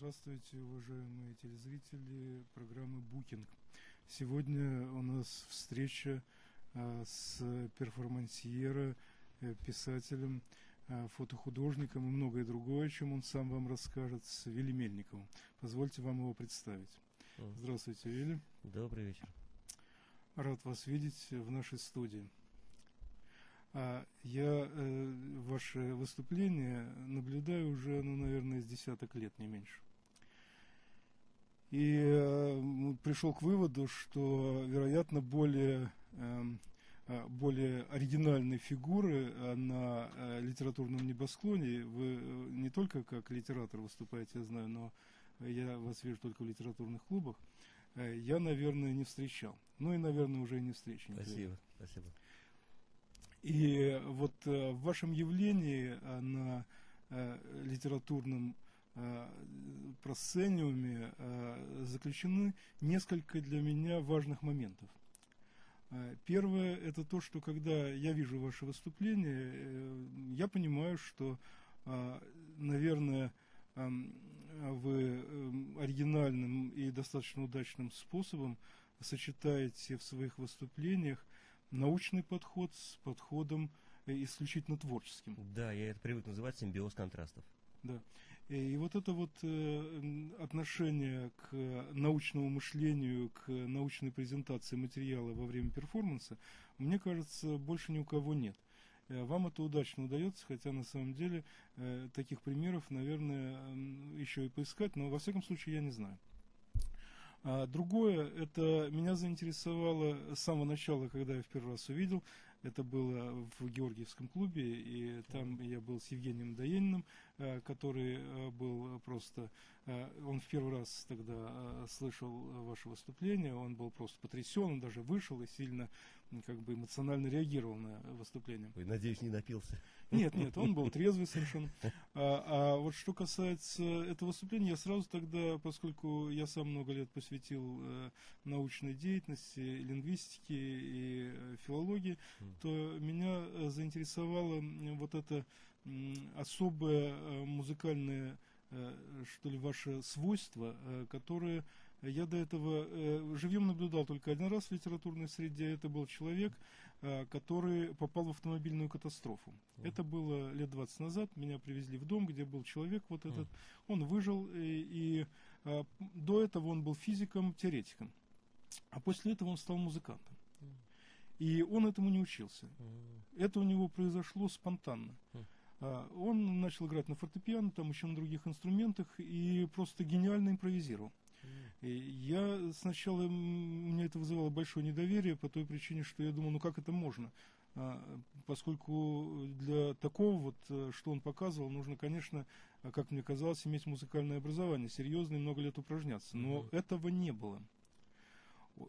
Здравствуйте, уважаемые телезрители программы «Букинг». Сегодня у нас встреча а, с перформансьера, э, писателем, а, фотохудожником и многое другое, чем он сам вам расскажет, с Вилли Мельниковым. Позвольте вам его представить. Здравствуйте, Вилли. Добрый вечер. Рад вас видеть в нашей студии. А я э, ваше выступление наблюдаю уже, ну, наверное, с десяток лет, не меньше. И э, пришел к выводу, что, вероятно, более, эм, э, более оригинальной фигуры э, на э, литературном небосклоне, вы не только как литератор выступаете, я знаю, но я вас вижу только в литературных клубах, э, я, наверное, не встречал. Ну и, наверное, уже и не встречу. Спасибо, спасибо. И вот э, в вашем явлении на э, литературном просцениуме заключены несколько для меня важных моментов. Первое – это то, что когда я вижу ваше выступление, я понимаю, что, наверное, вы оригинальным и достаточно удачным способом сочетаете в своих выступлениях научный подход с подходом э, исключительно творческим. Да, я это привык называть симбиоз контрастов. Да. И, вот это вот э, отношение к научному мышлению, к научной презентации материала во время перформанса, мне кажется, больше ни у кого нет. Э, вам это удачно удается, хотя на самом деле э, таких примеров, наверное, еще и поискать, но во всяком случае я не знаю. А другое, это меня заинтересовало с самого начала, когда я в первый раз увидел, это было в Георгиевском клубе, и там я был с Евгением Доениным, э, который э, был просто, э, он в первый раз тогда слышал ваше выступление, он был просто потрясен, он даже вышел и сильно как бы эмоционально реагировал на выступление. Ой, надеюсь, не напился. Нет, нет, он был трезвый совершенно. А, а вот что касается этого выступления, я сразу тогда, поскольку я сам много лет посвятил научной деятельности, лингвистике и филологии, то меня э, заинтересовало вот это особое э, музыкальное э, что ли, ваше свойство, которое я до этого живьем наблюдал только один раз в литературной среде. Это был человек, который попал в автомобильную катастрофу. Mm. Это было лет 20 назад. Меня привезли в дом, где был человек вот этот. Mm. Он выжил, и, и до этого он был физиком, теоретиком. А после этого он стал музыкантом. И он этому не учился. Это у него произошло спонтанно. А, он начал играть на фортепиано, там еще на других инструментах, и просто гениально импровизировал. Я сначала, у меня это вызывало большое недоверие по той причине, что я думал, ну как это можно? А, поскольку для такого вот, э, что он показывал, нужно, конечно, как мне казалось, иметь музыкальное образование, серьезно и много лет упражняться. Но этого не было.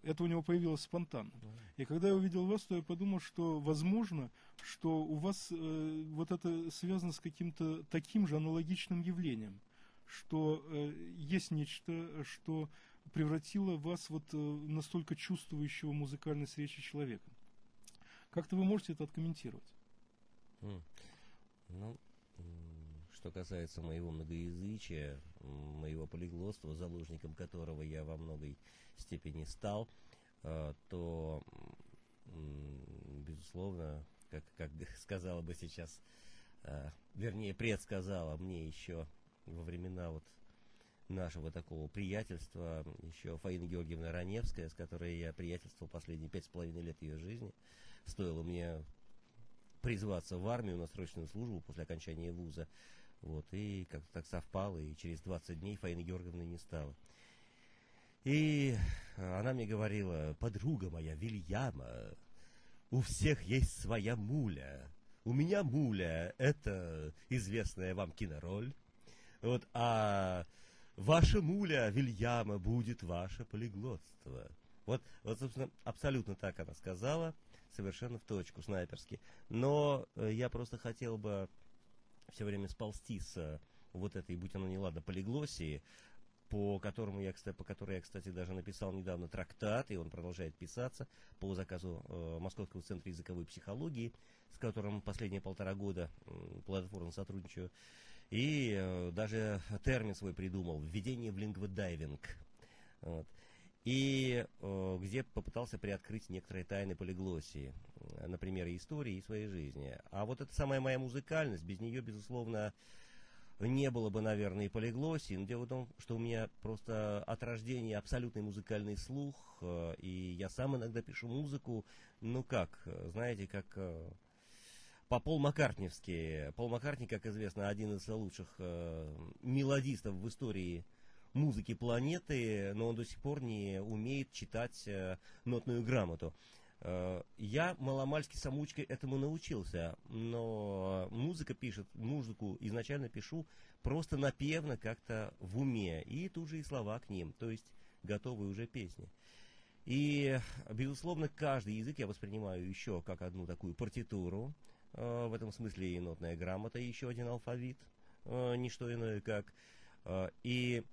Это у него появилось спонтанно. И когда я увидел вас, то я подумал, что возможно, что у вас э, вот это связано с каким-то таким же аналогичным явлением, что э, есть нечто, что превратило вас вот э, настолько чувствующего музыкальность речи человека. Как-то вы можете это откомментировать? Mm. Ну, что касается моего многоязычия, моего полиглотства, заложником которого я во многой степени стал, э, то, безусловно, как, как сказала бы сейчас, вернее, предсказала мне еще во времена вот нашего такого приятельства, еще Фаина Георгиевна Раневская, с которой я приятельствовал последние пять с половиной лет ее жизни, стоило мне призваться в армию на срочную службу после окончания вуза. Вот, и как-то так совпало, и через 20 дней Фаины Георгиевны не стало. И она мне говорила, подруга моя, Вильяма, у всех есть своя муля. У меня муля, это известная вам кинороль. Вот, а ваша муля, Вильяма, будет ваше полиглотство. Вот, вот, собственно, абсолютно так она сказала, совершенно в точку, снайперски. Но э, я просто хотел бы все время сползти с э, вот этой, будь оно неладно, полиглосии, по которому я, кстати, по которой я, кстати, даже написал недавно трактат, и он продолжает писаться по заказу э, Московского центра языковой психологии, с которым последние полтора года э, плодотворно сотрудничаю. И э, даже термин свой придумал «введение в лингводайвинг». Вот. И э, где попытался приоткрыть некоторые тайны полиглосии, например, истории и своей жизни. А вот эта самая моя музыкальность, без нее, безусловно, не было бы, наверное, и полиглосии. Но дело в том, что у меня просто от рождения абсолютный музыкальный слух, э, и я сам иногда пишу музыку, ну как, знаете, как э, по Пол Маккартневски. Пол Маккартни, как известно, один из лучших э, мелодистов в истории музыки планеты, но он до сих пор не умеет читать э, нотную грамоту. Э, я маломальски самоучкой этому научился, но музыка пишет, музыку изначально пишу просто напевно как-то в уме, и тут же и слова к ним, то есть готовые уже песни. И, безусловно, каждый язык я воспринимаю еще как одну такую партитуру, в этом смысле и нотная грамота, еще один алфавит, э, не что иное как. И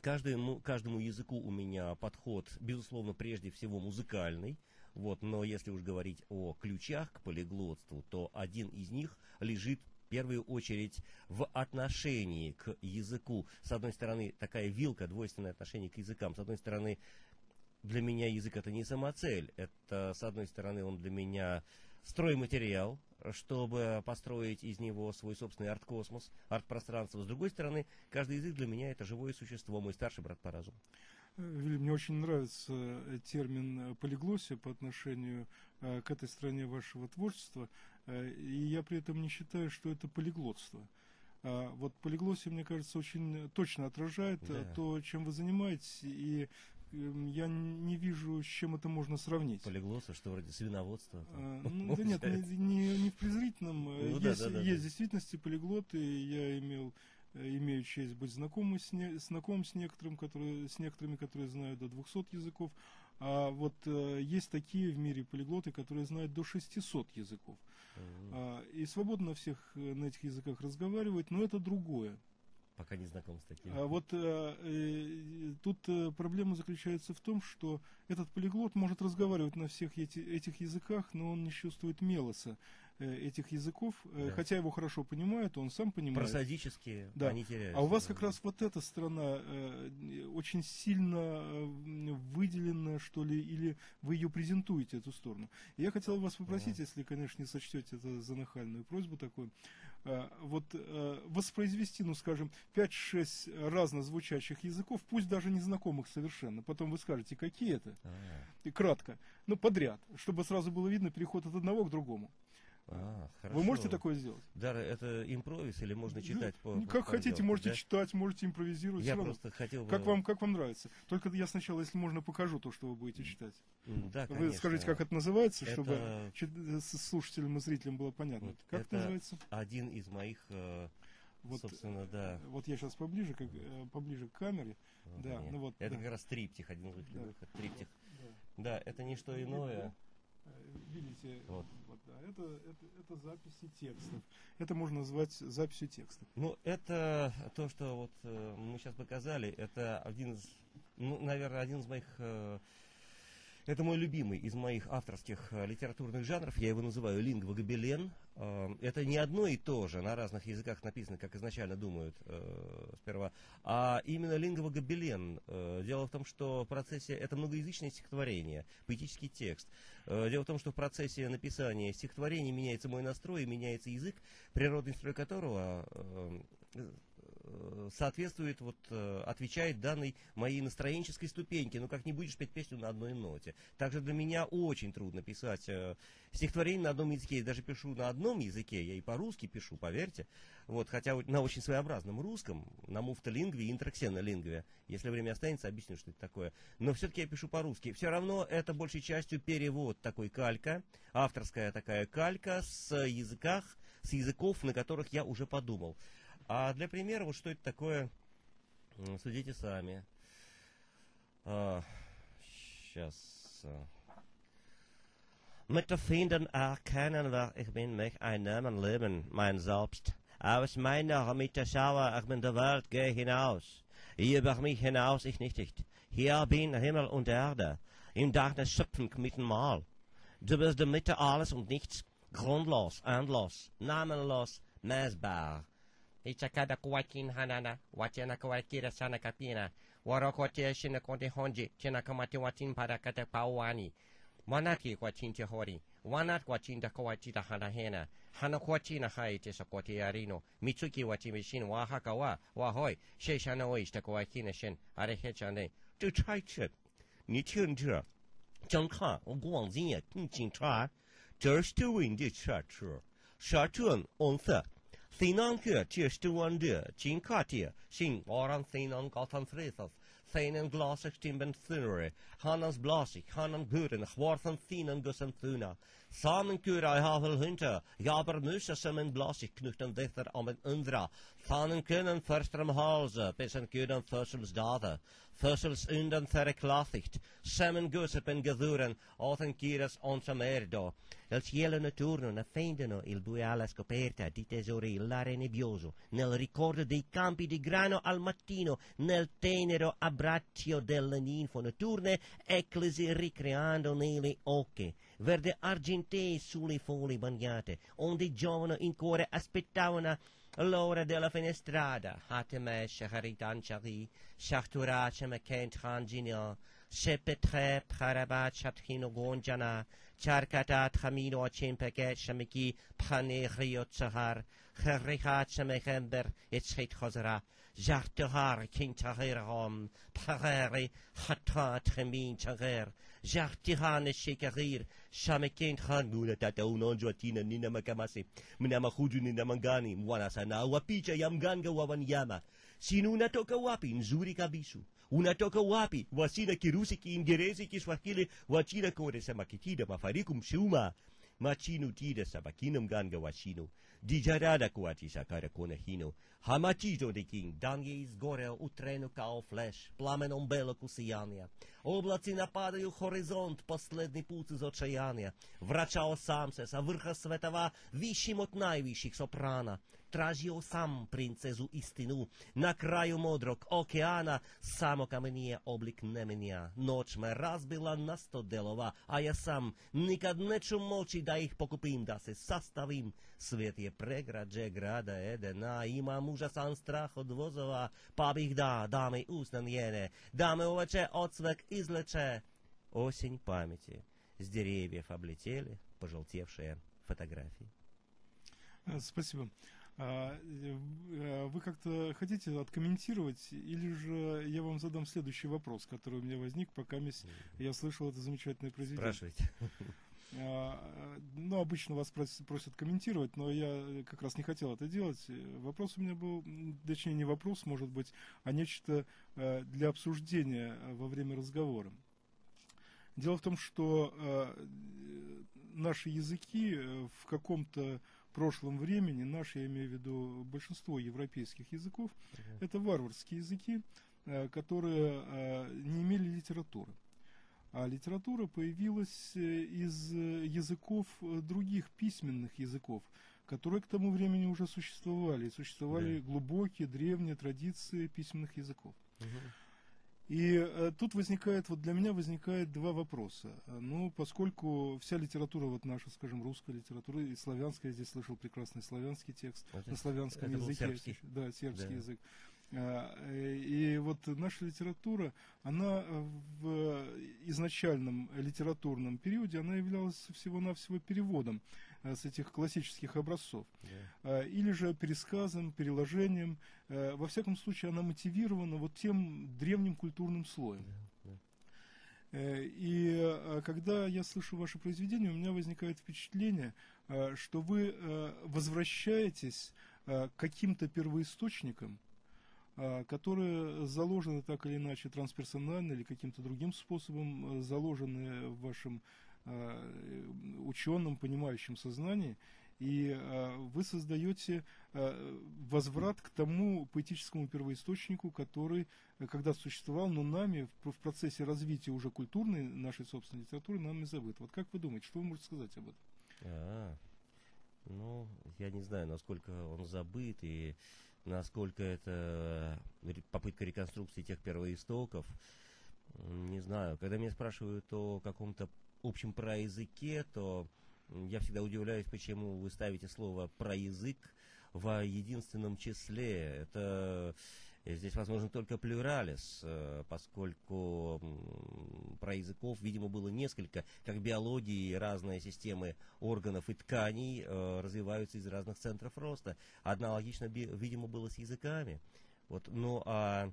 каждому, каждому языку у меня подход, безусловно, прежде всего музыкальный, вот, но если уж говорить о ключах к полиглотству, то один из них лежит в первую очередь в отношении к языку. С одной стороны, такая вилка, двойственное отношение к языкам. С одной стороны, для меня язык это не самоцель. Это, с одной стороны, он для меня стройматериал, чтобы построить из него свой собственный арт-космос, арт-пространство. С другой стороны, каждый язык для меня это живое существо, мой старший брат по разуму. Вилли, мне очень нравится э, термин э, полиглосия по отношению э, к этой стране вашего творчества, и я при этом не считаю, что это полиглотство. А вот полиглосия, мне кажется, очень точно отражает да. то, чем вы занимаетесь, и я не вижу, с чем это можно сравнить. Полиглоса, что вроде свиноводства? А, ну, да нет, не, не, не в презрительном. Ну, есть да, да, есть да. действительности полиглоты, я имел Э, имею честь быть знакомым с, не, знаком с, некоторым, которые, с некоторыми, которые знают до 200 языков. А вот э, есть такие в мире полиглоты, которые знают до 600 языков. Mm-hmm. А, и свободно на всех э, на этих языках разговаривать, но это другое. Пока не знаком с таким. А вот э, э, тут э, проблема заключается в том, что этот полиглот может разговаривать на всех эти, этих языках, но он не чувствует мелоса. Э, этих языков, да. хотя его хорошо понимают, он сам понимает. Просадические да. они теряются. А у вас как раз вот эта страна э, очень сильно выделена, что ли, или вы ее презентуете, эту сторону. Я хотел вас попросить, да. если, конечно, не сочтете это за нахальную просьбу такую, вот э, воспроизвести, ну, скажем, 5-6 разнозвучащих языков, пусть даже незнакомых совершенно. Потом вы скажете, какие это. А-а-а. И кратко, ну, подряд, чтобы сразу было видно переход от одного к другому. А, Вы можете такое сделать? Да, это импровиз или можно читать по... Ну, как по хотите, можете да? читать, можете импровизировать. Я просто хотел бы... Как вам, как вам нравится? Только я сначала, если можно, покажу то, что вы будете читать. Да, Вы конечно. скажите, как это называется, это... чтобы э, слушателям и зрителям было понятно. Вот как это, называется? один из моих... Э, вот, собственно, да. Э, вот я сейчас поближе, как, поближе к камере. Вот да, ну вот, это да. как раз триптих, один из да. триптих. Да. да, это не что иное. Видите, вот. Да, это, это, это записи текстов. Это можно назвать записью текстов. Ну, это то, что вот э, мы сейчас показали, это один из, ну, наверное, один из моих э, это мой любимый из моих авторских э, литературных жанров. Я его называю лингвогобелен. Э, это не одно и то же, на разных языках написано, как изначально думают э, сперва, а именно лингвогобелен. Э, дело в том, что в процессе это многоязычное стихотворение, поэтический текст. Дело в том, что в процессе написания стихотворения меняется мой настрой, меняется язык, природный строй которого соответствует, вот, э, отвечает данной моей настроенческой ступеньке. Ну, как не будешь петь песню на одной ноте. Также для меня очень трудно писать э, стихотворение на одном языке. Я даже пишу на одном языке, я и по-русски пишу, поверьте. Вот, хотя на очень своеобразном русском, на муфтолингве и интраксенолингве. Если время останется, объясню, что это такое. Но все-таки я пишу по-русски. Все равно это большей частью перевод такой калька, авторская такая калька с языках, с языков, на которых я уже подумал. А для примера, вот что это такое, судите сами. А, сейчас. Mit der Finden erkennen, wer ich bin, mich ein Namen leben, mein Selbst. Aus meiner Mitte Schauer, ich bin der Welt, geh hinaus. Über mich hinaus ich nicht, nicht. Hier bin Himmel und Erde, im Darkness schöpfen mittenmal. Du bist der Mitte alles und nichts, grundlos, endlos, namenlos, messbar. Ichakada kuwakin hanana, wachena kawakira sana kapina, warokote shina konde honji, chena kamate watin para kate pauani. Manati kwa chinche hori, wanat kwa chinda kwa chita hana hena, hana kwa china hai te sa kote arino, mitsuki wa chimishin wa haka wa, wa hoi, she shana oi shita kwa kina shen, are he chane, tu chai chit, ni tin 这，张看我光景也更警察，这是对问的车车，车车红色。Thejnan kjo, që është të uan dë, që në katje, që në oran thejnan katan threthas, thejnan glasë kështim bën thënëre, hanan zblasik, hanan gërin, hvarthan thinan gësën thëna. Samën kyra e hafël hëntë, jabër mësë sëmën blasik, knuhtën dhethër amën ëndra, Sanen kunnen förstram halse, bisen kudan försels data. Försels undan thare klasicht, semen gusse pen gezuren, åten kiras onsam erdo. Il cielo notturno n'affendono il bue alla scoperta di tesori l'aria nebbioso, nel ricordo dei campi di grano al mattino, nel tenero abbraccio delle ninfo notturne, eclisi ricreando nelle ocche, verde argentee sulle foglie bagnate, onde giovani in cuore aspettavano All'ora della finestrada, hatime shaharidan chari, shahturace me kent khanjina, shepetre praraba chatkino gonjana, charkata tramino chimpeke shamiki pane rio tsahar, khariha chamember et shit Khazara, jartohar kintahir hom, pareri hatta tremin chagher, jartirane shekarir shamekent khan gula tata unonjwa tina nina makamase mnama huju nina mangani mwana sana wapicha ya mganga wa wanyama sini unatoka wapi nzuri kabisu unatoka wapi wasina kirusi kiingerezi kiswahili wachina kore samakitida mafariku msiuma machinu tida samakina mganga wa shino washino dijarada kuati sakara kona hino hamachito de king dangis gorel utreno kao flash plamen ombelo kusijania облаci napadaju horizont последний путь из отчаяния врачao сам се sa vrha svetova višim od najviših soprana tražio sam princezu istinu na kraju modrog okeana samo kamenije oblik ne menja noć me razbila na sto delova a ja sam nikad neću moći da ih pokupim da se sastavim svijet je pregrađe grada Edena imam užasan strah od vozova pa bih da dame usna njene da me uveče odsvek izleče осень памяти с деревьев облетели пожелтевшие фотографии А, Спасибо. А, э, Вы как-то хотите откомментировать, или же я вам задам следующий вопрос, который у меня возник, пока я слышал это замечательное произведение. Спрашивайте. А, Ну, обычно вас прос- просят комментировать, но я как раз не хотел это делать. Вопрос у меня был, точнее, не вопрос, может быть, а нечто э, для обсуждения во время разговора. Дело в том, что э, наши языки в каком-то прошлом времени, наши, я имею в виду большинство европейских языков, это варварские языки, э, которые э, не имели литературы. А литература появилась э, из языков других письменных языков, которые к тому времени уже существовали. И существовали Да. глубокие древние традиции письменных языков. И э, тут возникает, вот для меня возникает два вопроса. Э, Ну, поскольку вся литература, вот наша, скажем, русская литература и славянская, я здесь слышал прекрасный славянский текст Это- на славянском это языке. сербский. Да, сербский Да. язык. Э, И вот наша литература, она в изначальном литературном периоде, она являлась всего-навсего переводом с этих классических образцов. А, Или же пересказом, переложением. Э, Во всяком случае, она мотивирована вот тем древним культурным слоем. Э, И э, когда я слышу ваше произведение, у меня возникает впечатление, э, что вы э, возвращаетесь э, к каким-то первоисточникам, э, которые заложены так или иначе трансперсонально или каким-то другим способом э, заложены в вашем э, ученом, понимающем сознании, и э, вы создаете э, возврат к тому поэтическому первоисточнику, который э, когда существовал, но нами в, процессе развития уже культурной нашей собственной литературы нами забыт. Вот как вы думаете, что вы можете сказать об этом? А, ну, я не знаю, насколько он забыт и насколько это попытка реконструкции тех первоистоков. Не знаю. Когда меня спрашивают о каком-то общем проязыке, то м, я всегда удивляюсь, почему вы ставите слово про язык в единственном числе. Это Здесь возможно только плюралис, поскольку про языков, видимо, было несколько, как биологии, разные системы органов и тканей развиваются из разных центров роста. Аналогично, видимо, было с языками. Вот, ну а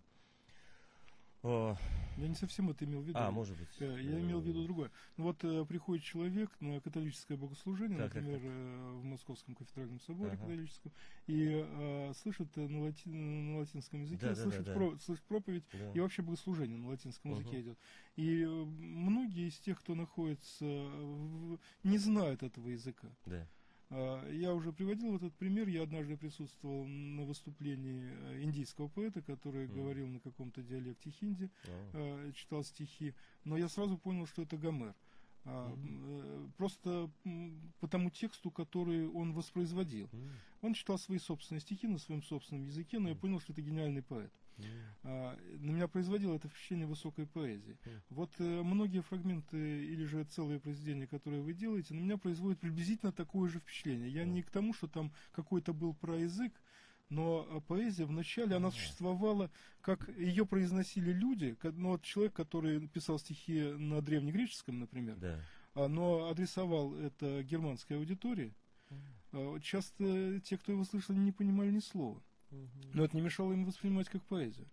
я не совсем это имел в виду. А, может быть. Я имел в виду другое. Ну вот э, приходит человек на католическое богослужение, так, например, так, так. Э, в Московском кафедральном соборе ага. католическом, и э, слышит на, лати, на латинском языке, да, слышит, да, да, про, слышит проповедь, да. и вообще богослужение на латинском угу. языке идет. И многие из тех, кто находится, в, не знают этого языка. Да. А, я уже приводил этот пример. Я однажды присутствовал на выступлении э, индийского поэта, который mm. говорил на каком-то диалекте хинди, mm. читал стихи. Но я сразу понял, что это Гомер. Mm. Просто по тому тексту, который он воспроизводил. Mm. Он читал свои собственные стихи на своем собственном языке, но mm. я понял, что это гениальный поэт. Mm. А, на меня производило это впечатление высокой поэзии. Mm. Вот э, многие фрагменты или же целые произведения, которые вы делаете, на меня производят приблизительно такое же впечатление. Я mm. не к тому, что там какой-то был про язык, но э, поэзия вначале, она существовала, как ее произносили люди, ну вот человек, который писал стихи на древнегреческом, например, да. А, но адресовал это германской аудитории, часто те, кто его слышал, не понимали ни слова. Но это не мешало им воспринимать как поэзию.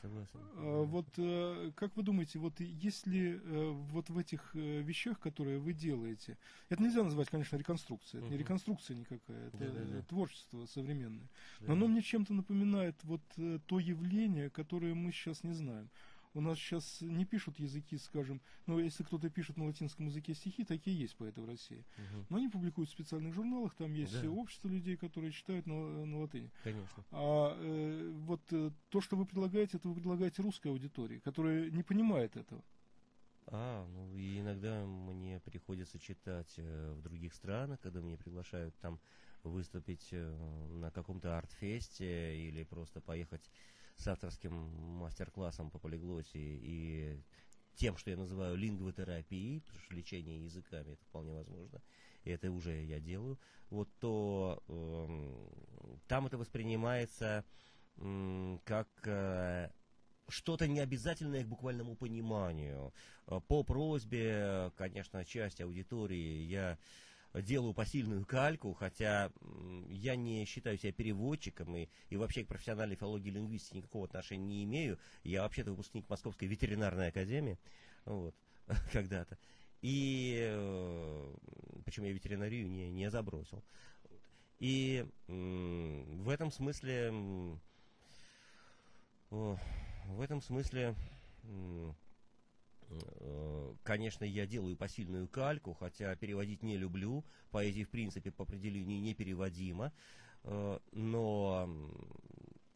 Согласен. А, вот э, как вы думаете, вот если э, вот в этих э, вещах, которые вы делаете, это нельзя назвать, конечно, реконструкцией, это не реконструкция никакая, это да, да, да. творчество современное, но оно мне чем-то напоминает вот то явление, которое мы сейчас не знаем. У нас сейчас не пишут языки, скажем, ну, если кто-то пишет на латинском языке стихи, такие есть поэты в России. Угу. Но они публикуют в специальных журналах, там есть да. общество людей, которые читают на, на латыни. Конечно. А э, вот э, то, что вы предлагаете, это вы предлагаете русской аудитории, которая не понимает этого. А, ну и иногда мне приходится читать э, в других странах, когда меня приглашают там выступить э, на каком-то арт-фесте или просто поехать с авторским мастер-классом по полиглотии и тем, что я называю лингвотерапией, потому что лечение языками это вполне возможно, и это уже я делаю, вот то э, там это воспринимается э, как э, что-то необязательное к буквальному пониманию. Э, по просьбе, конечно, части аудитории я делаю посильную кальку, хотя я не считаю себя переводчиком и, и вообще к профессиональной филологии и лингвистике никакого отношения не имею. Я вообще-то выпускник Московской ветеринарной академии, вот, когда-то. И э, почему я ветеринарию не, не забросил. И в этом смысле, в этом смысле конечно, я делаю посильную кальку, хотя переводить не люблю. Поэзия, в принципе, по определению непереводима. Э, но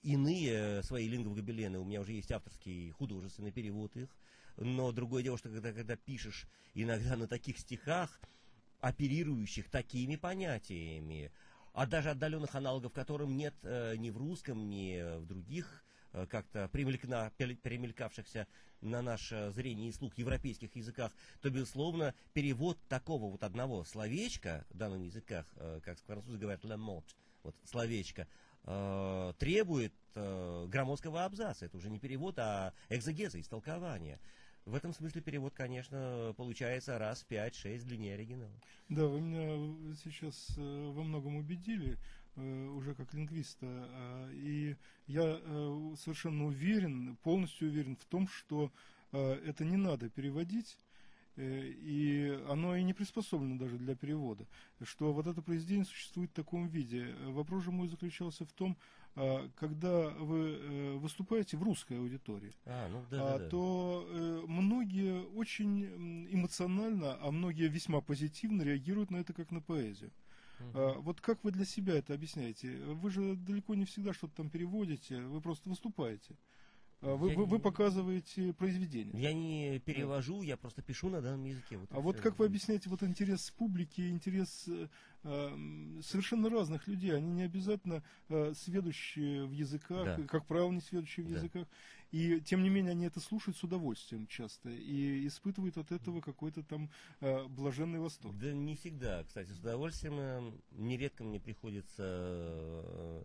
иные свои лингвогобелены, у меня уже есть авторский художественный перевод их. Но другое дело, что когда, когда пишешь иногда на таких стихах, оперирующих такими понятиями, а даже отдаленных аналогов которым нет э, ни в русском, ни в других Э, как-то примелькавшихся на наше зрение и слух европейских языках, то, безусловно, перевод такого вот одного словечка в данном языках, э, как французы говорят, le mot, вот словечко, э, требует громоздкого абзаца. Это уже не перевод, а экзегеза, истолкование. В этом смысле перевод, конечно, получается раз в 5-6 длиннее оригинала. Да, вы меня сейчас во многом убедили. Э, уже как лингвиста. А, и я э, совершенно уверен, полностью уверен в том, что э, это не надо переводить, и оно и не приспособлено даже для перевода, что вот это произведение существует в таком виде. Вопрос же мой заключался в том, а, когда вы выступаете в русской аудитории, а, ну, да, да, да. то многие очень эмоционально, а многие весьма позитивно реагируют на это как на поэзию. А, вот как вы для себя это объясняете? Вы же далеко не всегда что-то там переводите, вы просто выступаете. А, вы, вы, вы показываете произведение. Я не перевожу, я просто пишу на данном языке. Вот а вот как вы объясняете вот интерес публики, интерес э, совершенно разных людей? Они не обязательно э, сведущие в языках, да. как правило, не сведущие в да. языках. И тем не менее они это слушают с удовольствием часто и испытывают от этого какой-то там э, блаженный восторг. Да не всегда, кстати, с удовольствием. э, Нередко мне приходится э,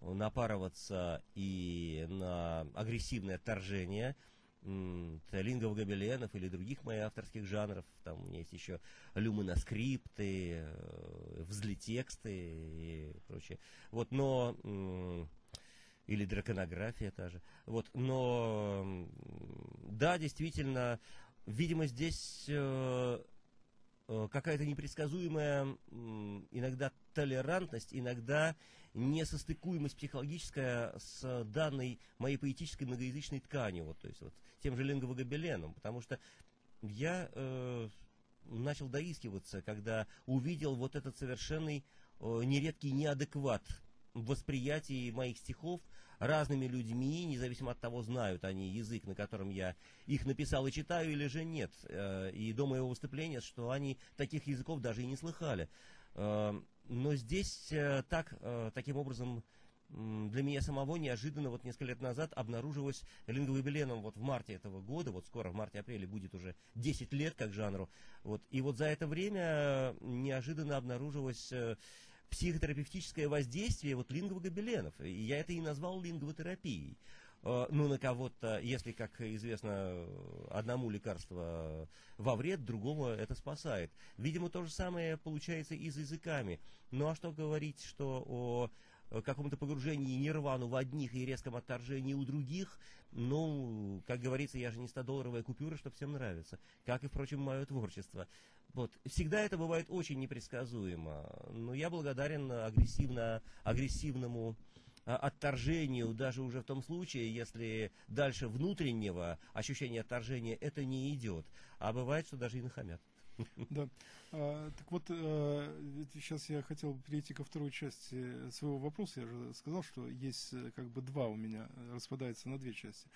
напарываться и на агрессивное отторжение м, линговых гобеленов или других моих авторских жанров. Там у меня есть еще люминоскрипты, э, взлетексты и прочее. Вот, но... или драконография та же. Вот, но да, действительно, видимо, здесь э, э, какая-то непредсказуемая иногда толерантность, иногда несостыкуемость психологическая с данной моей поэтической многоязычной тканью, вот, то есть вот тем же линговогобеленом, потому что я э, начал доискиваться, когда увидел вот этот совершенный э, нередкий неадекват восприятии моих стихов разными людьми, независимо от того, знают они язык, на котором я их написал и читаю, или же нет. Э, И до моего выступления, что они таких языков даже и не слыхали. Э, Но здесь э, так, таким образом, для меня самого неожиданно вот несколько лет назад обнаружилось лингвобеленом вот в марте этого года, вот скоро в марте-апреле будет уже 10 лет как жанру, вот, и вот за это время неожиданно обнаружилось психотерапевтическое воздействие вот линговогобеленов, и я это и назвал линговотерапией. Э, Ну, на кого-то, если, как известно, одному лекарство во вред, другому это спасает. Видимо, то же самое получается и с языками. Ну, а что говорить, что о э, каком-то погружении нирвану в одних и резком отторжении у других, ну, как говорится, я же не 100-долларовая купюра, что всем нравится, как и, впрочем, мое творчество. Вот. Всегда это бывает очень непредсказуемо, но я благодарен агрессивно, агрессивному а, отторжению, даже уже в том случае, если дальше внутреннего ощущения отторжения это не идет. А бывает, что даже и нахамят. Да. А, так вот, сейчас я хотел перейти ко второй части своего вопроса. Я же сказал, что есть э, как бы два у меня, э, распадается на две части.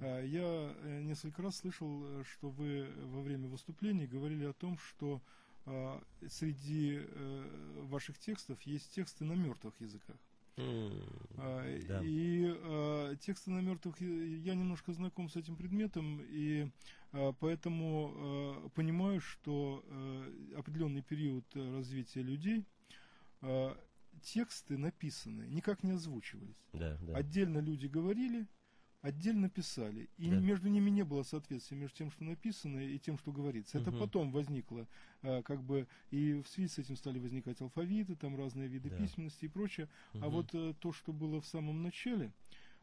А, Я э, несколько раз слышал, э, что вы во время выступлений говорили о том, что а, среди э, ваших текстов есть тексты на мертвых языках. А, Да. И а, тексты на мертвых, я немножко знаком с этим предметом, и а, поэтому а, понимаю, что а, определенный период э, развития людей а, тексты написанные никак не озвучивались. Да, да. Отдельно люди говорили, отдельно писали. И Да. между ними не было соответствия между тем, что написано, и тем, что говорится. Это Мгм. потом возникло, а, как бы, и в связи с этим стали возникать алфавиты, там разные виды Да. письменности и прочее. А Мгм. вот э, то, что было в самом начале,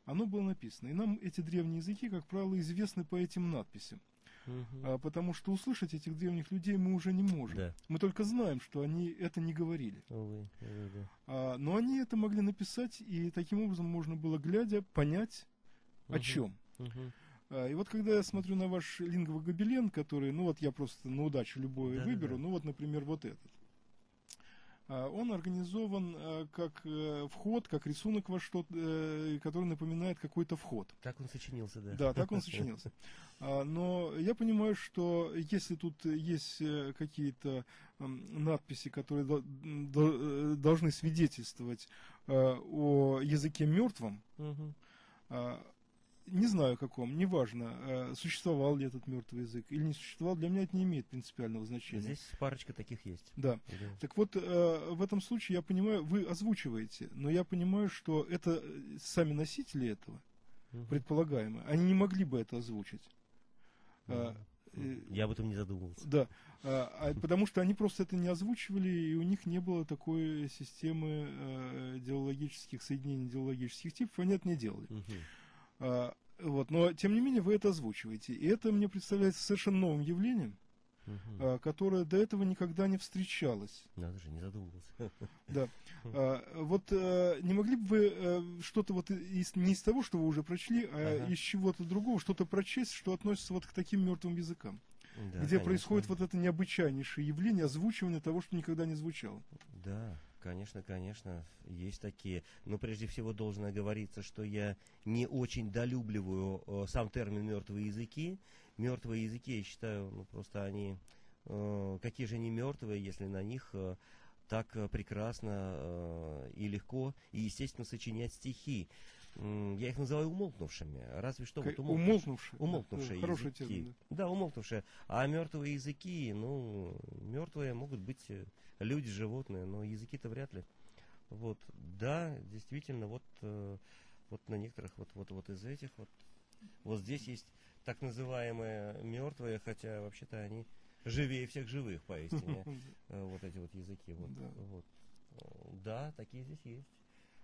оно было написано. И нам эти древние языки, как правило, известны по этим надписям. Мгм. А, потому что услышать этих древних людей мы уже не можем. Да. Мы только знаем, что они это не говорили. Увы, увы, да. А, но они это могли написать, и таким образом можно было, глядя, понять, о чем. А, И вот когда я смотрю на ваш линговый гобелен, который, ну вот я просто на удачу любой Да-да-да. выберу, ну вот, например, вот этот. А, Он организован а, как э, вход, как рисунок во что-то, э, который напоминает какой-то вход. Как он сочинился, да. Да, так он сочинился. Но я понимаю, что если тут есть э, какие-то надписи, которые должны свидетельствовать о языке мертвом, Мгм. Не знаю каком, неважно, э, существовал ли этот мертвый язык или не существовал, для меня это не имеет принципиального значения. Здесь парочка таких есть. Да. Да. Так вот, э, в этом случае я понимаю, вы озвучиваете, но я понимаю, что это э, сами носители этого, Мгм. предполагаемо, они не могли бы это озвучить. А, Я об этом не задумывался. Да, а, а потому что они просто это не озвучивали, и у них не было такой системы э, идеологических соединений, идеологических типов, они это не делали. Мгм. А, вот, но тем не менее вы это озвучиваете. И это мне представляется совершенно новым явлением, а, которое до этого никогда не встречалось. Надо же, не задумывался. Да. А, вот э, не могли бы вы э, что-то вот из, не из того, что вы уже прочли, а Ага. из чего-то другого, что-то прочесть, что относится вот к таким мертвым языкам, Да, где конечно. происходит вот это необычайнейшее явление озвучивания того, что никогда не звучало. Да, конечно, конечно, есть такие. Но прежде всего должно оговориться, что я не очень долюбливаю э, сам термин мертвые языки. Мертвые языки, я считаю, ну просто они э, какие же они мертвые, если на них э, так э, прекрасно э, и легко и естественно сочинять стихи. я их называю умолкнувшими. Разве что вот К- умолк- Умолкнувшие. умолкнувшие Да, языки. термин. Да, умолкнувшие. А мертвые языки, ну, мертвые могут быть э, люди, животные, но языки-то вряд ли. Вот, да, действительно, вот, э, вот на некоторых, вот, вот, вот из этих вот, вот здесь есть так называемые мертвые, хотя вообще-то они живее всех живых, поистине, э, вот эти вот языки. Вот, Да. вот. Да, такие здесь есть.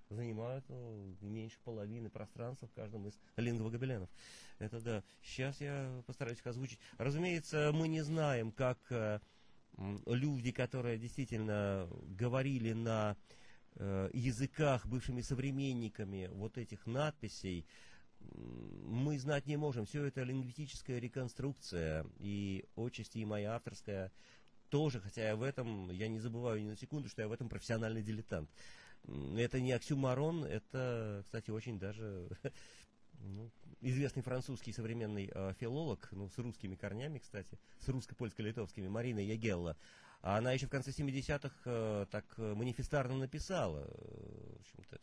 Занимают ну, меньше половины пространства в каждом из лингвогобеленов. Это да. Сейчас я постараюсь их озвучить. Разумеется, мы не знаем, как э, люди, которые действительно говорили на э, языках бывшими современниками вот этих надписей, мы знать не можем. Все это лингвистическая реконструкция, и отчасти и моя авторская тоже, хотя я в этом, я не забываю ни на секунду, что я в этом профессиональный дилетант. Это не оксюмарон, это, кстати, очень даже ну, известный французский современный э, филолог, ну, с русскими корнями, кстати, с русско-польско-литовскими, Марина Ягелла. А Она еще в конце 70-х э, так э, манифестарно написала, э, в общем-то,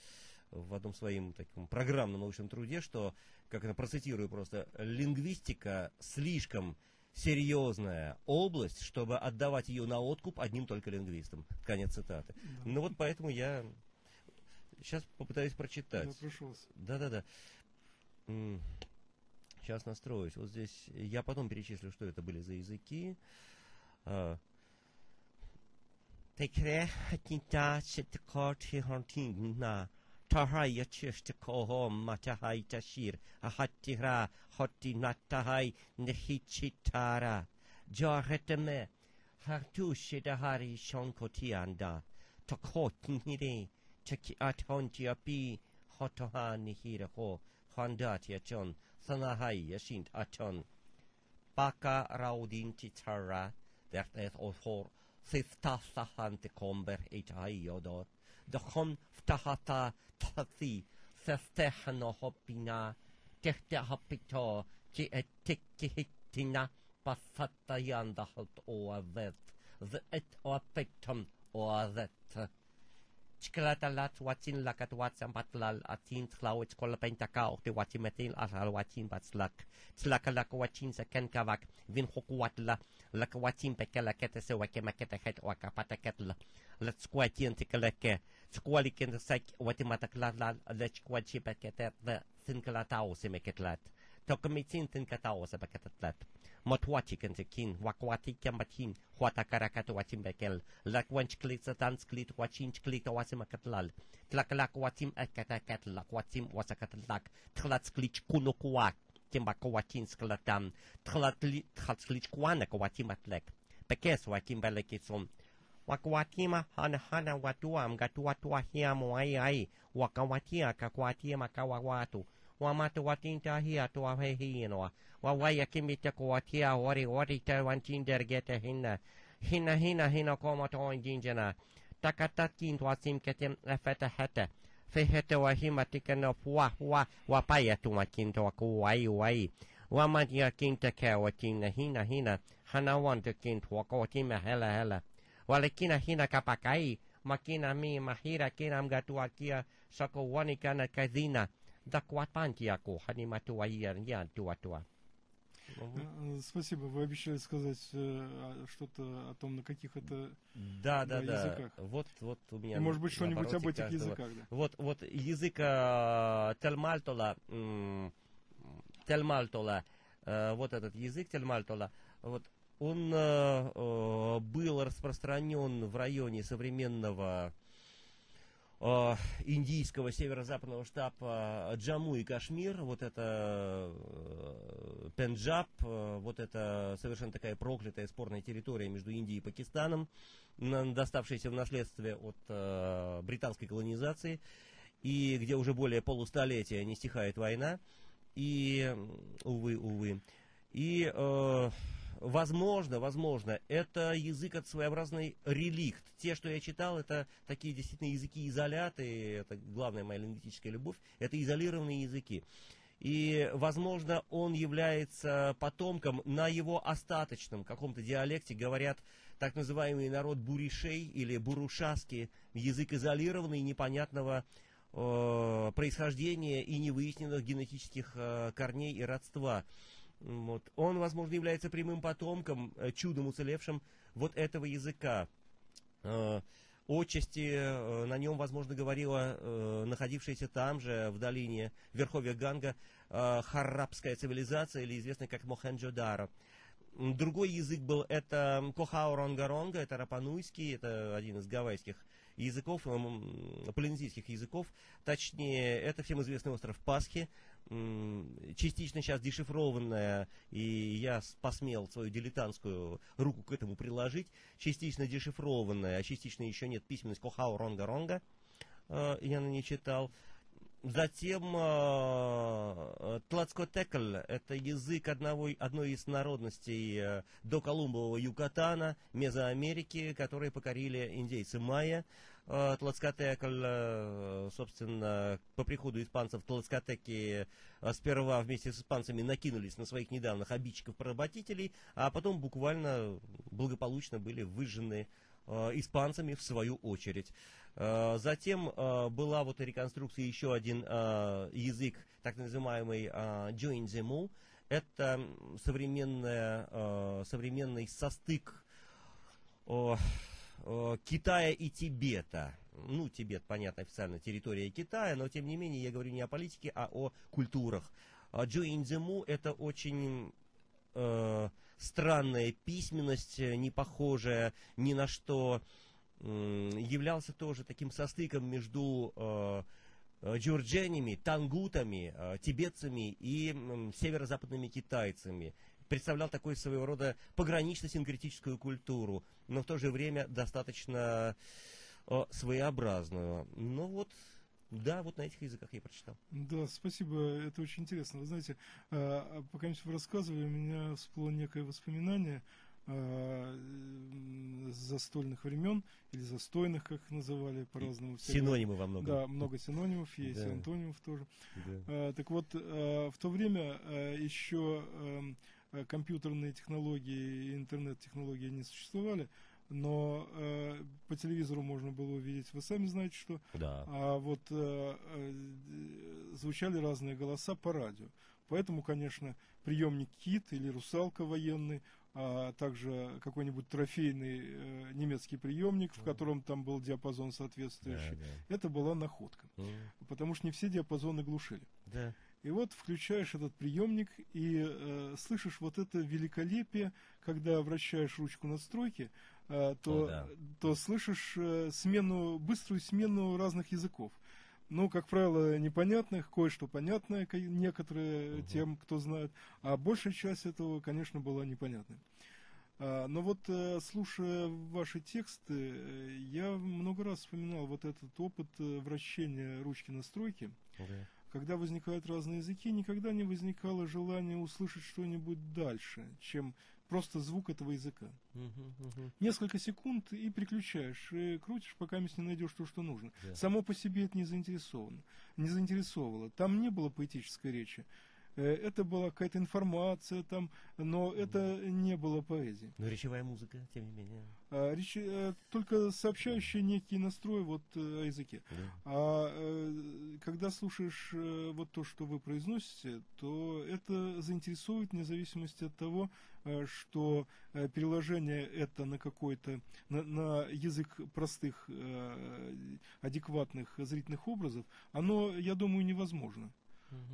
в одном своем таком программном научном труде, что, как это процитирую просто, лингвистика слишком серьезная область, чтобы отдавать ее на откуп одним только лингвистам. Конец цитаты. Да. Ну вот поэтому я сейчас попытаюсь прочитать. Да-да-да. Сейчас настроюсь. Вот здесь я потом перечислю, что это были за языки. А, api. hondati achon, thanahai ashint achon. Baka raudin titara, derteth o thor, thithtathahan te comber eit aiodor. Dachon ftahata tathi, thethtehan o hopina, tehte hapito, ti et tikkihitina, bathatayan dahot o avet, the et o apektum o avet. chiclatalat watin lakat watsam batlal atin tlawit kolapentakaw ti watimetin aral watin batslak tlakalak watin sa kenkavak vin hukuwatla lak watin pekalakete se wakemakatehet wakapatakatle latskuatin tikalake tskualikin sak watimataklatlal lachkuachi peketet thinkalataw simeketlat tokamitin thinkataw sa peketetlat motwachi matwaci kenzekin wakwati kiambatin huata karakato watim bekel lakwanch klit satans klit wachinch klit wasim akatlal tlaklak watim akatakatlak watim wasakatlak tlatz klit kunokuak kimbako watin sklatam tlatli tlatsklit kuana kwatim atlek pekes wakim belekitsom wakawatima hanahana watuam gatuatua hiamu ai ai wakawatia kakwatima kawawatu وماتواتينتا توافهينوا ووايكيميتكواتيا وري وري تاوانتيندرجتهن هنا هنا هنا قومتون جينجنا takatakin twasim ketem afatahata fehete wahima tikana fuwa fuwa wapaya tumakinta wakuwai wai wamatia kinta kawa tina hina hina. Hanawanta kinta wakotima hela hela walekina hina kapakai makina mi mahira kina mgatuakia sako wanikana kadhina yan tua tua. Э, Спасибо. Вы обещали сказать э, а, что-то о том, на каких это... Да, да, на да. языках. Вот, вот у меня. И, может быть, что-нибудь об этих каждого- языках, да. Вот, вот язык э, Тельмальтола, Тельмальтола, э, вот этот язык Тельмальтола, вот он э, был распространен в районе современного индийского северо-западного штаба Джаму и Кашмир, вот это э, Пенджаб, э, вот это совершенно такая проклятая спорная территория между Индией и Пакистаном, доставшаяся в наследствие от э, британской колонизации, и где уже более полустолетия не стихает война, и, увы, увы, и, э, возможно, возможно, это язык от своеобразный реликт. Те, что я читал, это такие действительно языки-изоляты, это главная моя лингвистическая любовь, это изолированные языки. И, возможно, он является потомком на его остаточном каком-то диалекте, говорят так называемый народ буришей или бурушаски, язык изолированный, непонятного э, происхождения и невыясненных генетических э, корней и родства. Вот. Он, возможно, является прямым потомком, э, чудом уцелевшим вот этого языка. Э, отчасти э, на нем, возможно, говорила находившаяся там же, в долине Верховья Ганга, э, харрабская цивилизация, или известная как Мохенджо-Даро. Другой язык был, это Кохао-Ронга-Ронга, это рапануйский, это один из гавайских языков, полинезийских языков. Точнее, это всем известный остров Пасхи, частично сейчас дешифрованная, и я посмел свою дилетантскую руку к этому приложить, частично дешифрованная, а частично еще нет письменность Кохао Ронга Ронга, э, я на ней читал. Затем э, Тлацкотекль – это язык одного, одной из народностей э, до Колумбового Юкатана, Мезоамерики, которые покорили индейцы майя. Тлацкотекль, э, собственно, по приходу испанцев Тлацкотеки э, сперва вместе с испанцами накинулись на своих недавних обидчиков-поработителей, а потом буквально благополучно были выжжены э, испанцами в свою очередь. Затем была вот реконструкция еще один язык, так называемый Джуинзему. Это современная, современный состык Китая и Тибета. Ну, Тибет, понятно, официально территория Китая, но тем не менее я говорю не о политике, а о культурах. Джуинзему это очень э, странная письменность, не похожая ни на что являлся тоже таким состыком между э, э, джурдженями, тангутами, э, тибетцами и северо-западными китайцами. Представлял такой своего рода погранично-синкретическую культуру, но в то же время достаточно своеобразную. Ну вот, да, вот на этих языках я прочитал. Да, спасибо, это очень интересно. Вы знаете, пока вы рассказывали, у меня всплыло некое воспоминание э, застольных времен, или застойных, как их называли по-разному. Синонимы во многом. Да, много синонимов есть, да. антонимов тоже. Да. Так вот, в то время еще а, компьютерные технологии и интернет-технологии не существовали, но э, по телевизору можно было увидеть, вы сами знаете, что. Да. А вот э, э, звучали разные голоса по радио. Поэтому, конечно, приемник Кит или русалка военный а также какой-нибудь трофейный э, немецкий приемник, в котором там был диапазон соответствующий. Да, да. Это была находка, mm. потому что не все диапазоны глушили. Да. И вот включаешь этот приемник и э, слышишь вот это великолепие, когда вращаешь ручку настройки, э, то, О, да. то слышишь э, смену, быструю смену разных языков ну, как правило, непонятных, кое-что понятное некоторые угу. тем, кто знает, а большая часть этого, конечно, была непонятной. А, но вот, э, слушая ваши тексты, э, я много раз вспоминал вот этот опыт э, вращения ручки настройки. Угу. Когда возникают разные языки, никогда не возникало желания услышать что-нибудь дальше, чем просто звук этого языка. Uh-huh, uh-huh. Несколько секунд и переключаешь, и крутишь, пока не найдешь то, что нужно. Yeah. Само по себе это не заинтересовано, не заинтересовало. Там не было поэтической речи. Э, это была какая-то информация там, но это не было поэзии. Но речевая музыка, тем не менее. А, речь, э, только сообщающий некий настрой вот э, о языке. Да. А когда слушаешь вот то, что вы произносите, то это заинтересует вне зависимости от того, что переложение это на какой-то, на, на язык простых, адекватных зрительных образов, оно, я думаю, невозможно.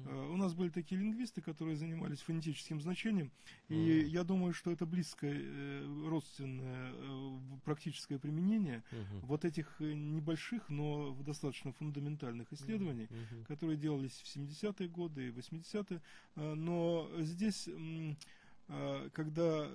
Uh-huh. У нас были такие лингвисты, которые занимались фонетическим значением, uh-huh. и я думаю, что это близкое, э, родственное э, практическое применение uh-huh. вот этих небольших, но достаточно фундаментальных исследований, uh-huh. которые делались в 70-е годы и 80-е. Но здесь когда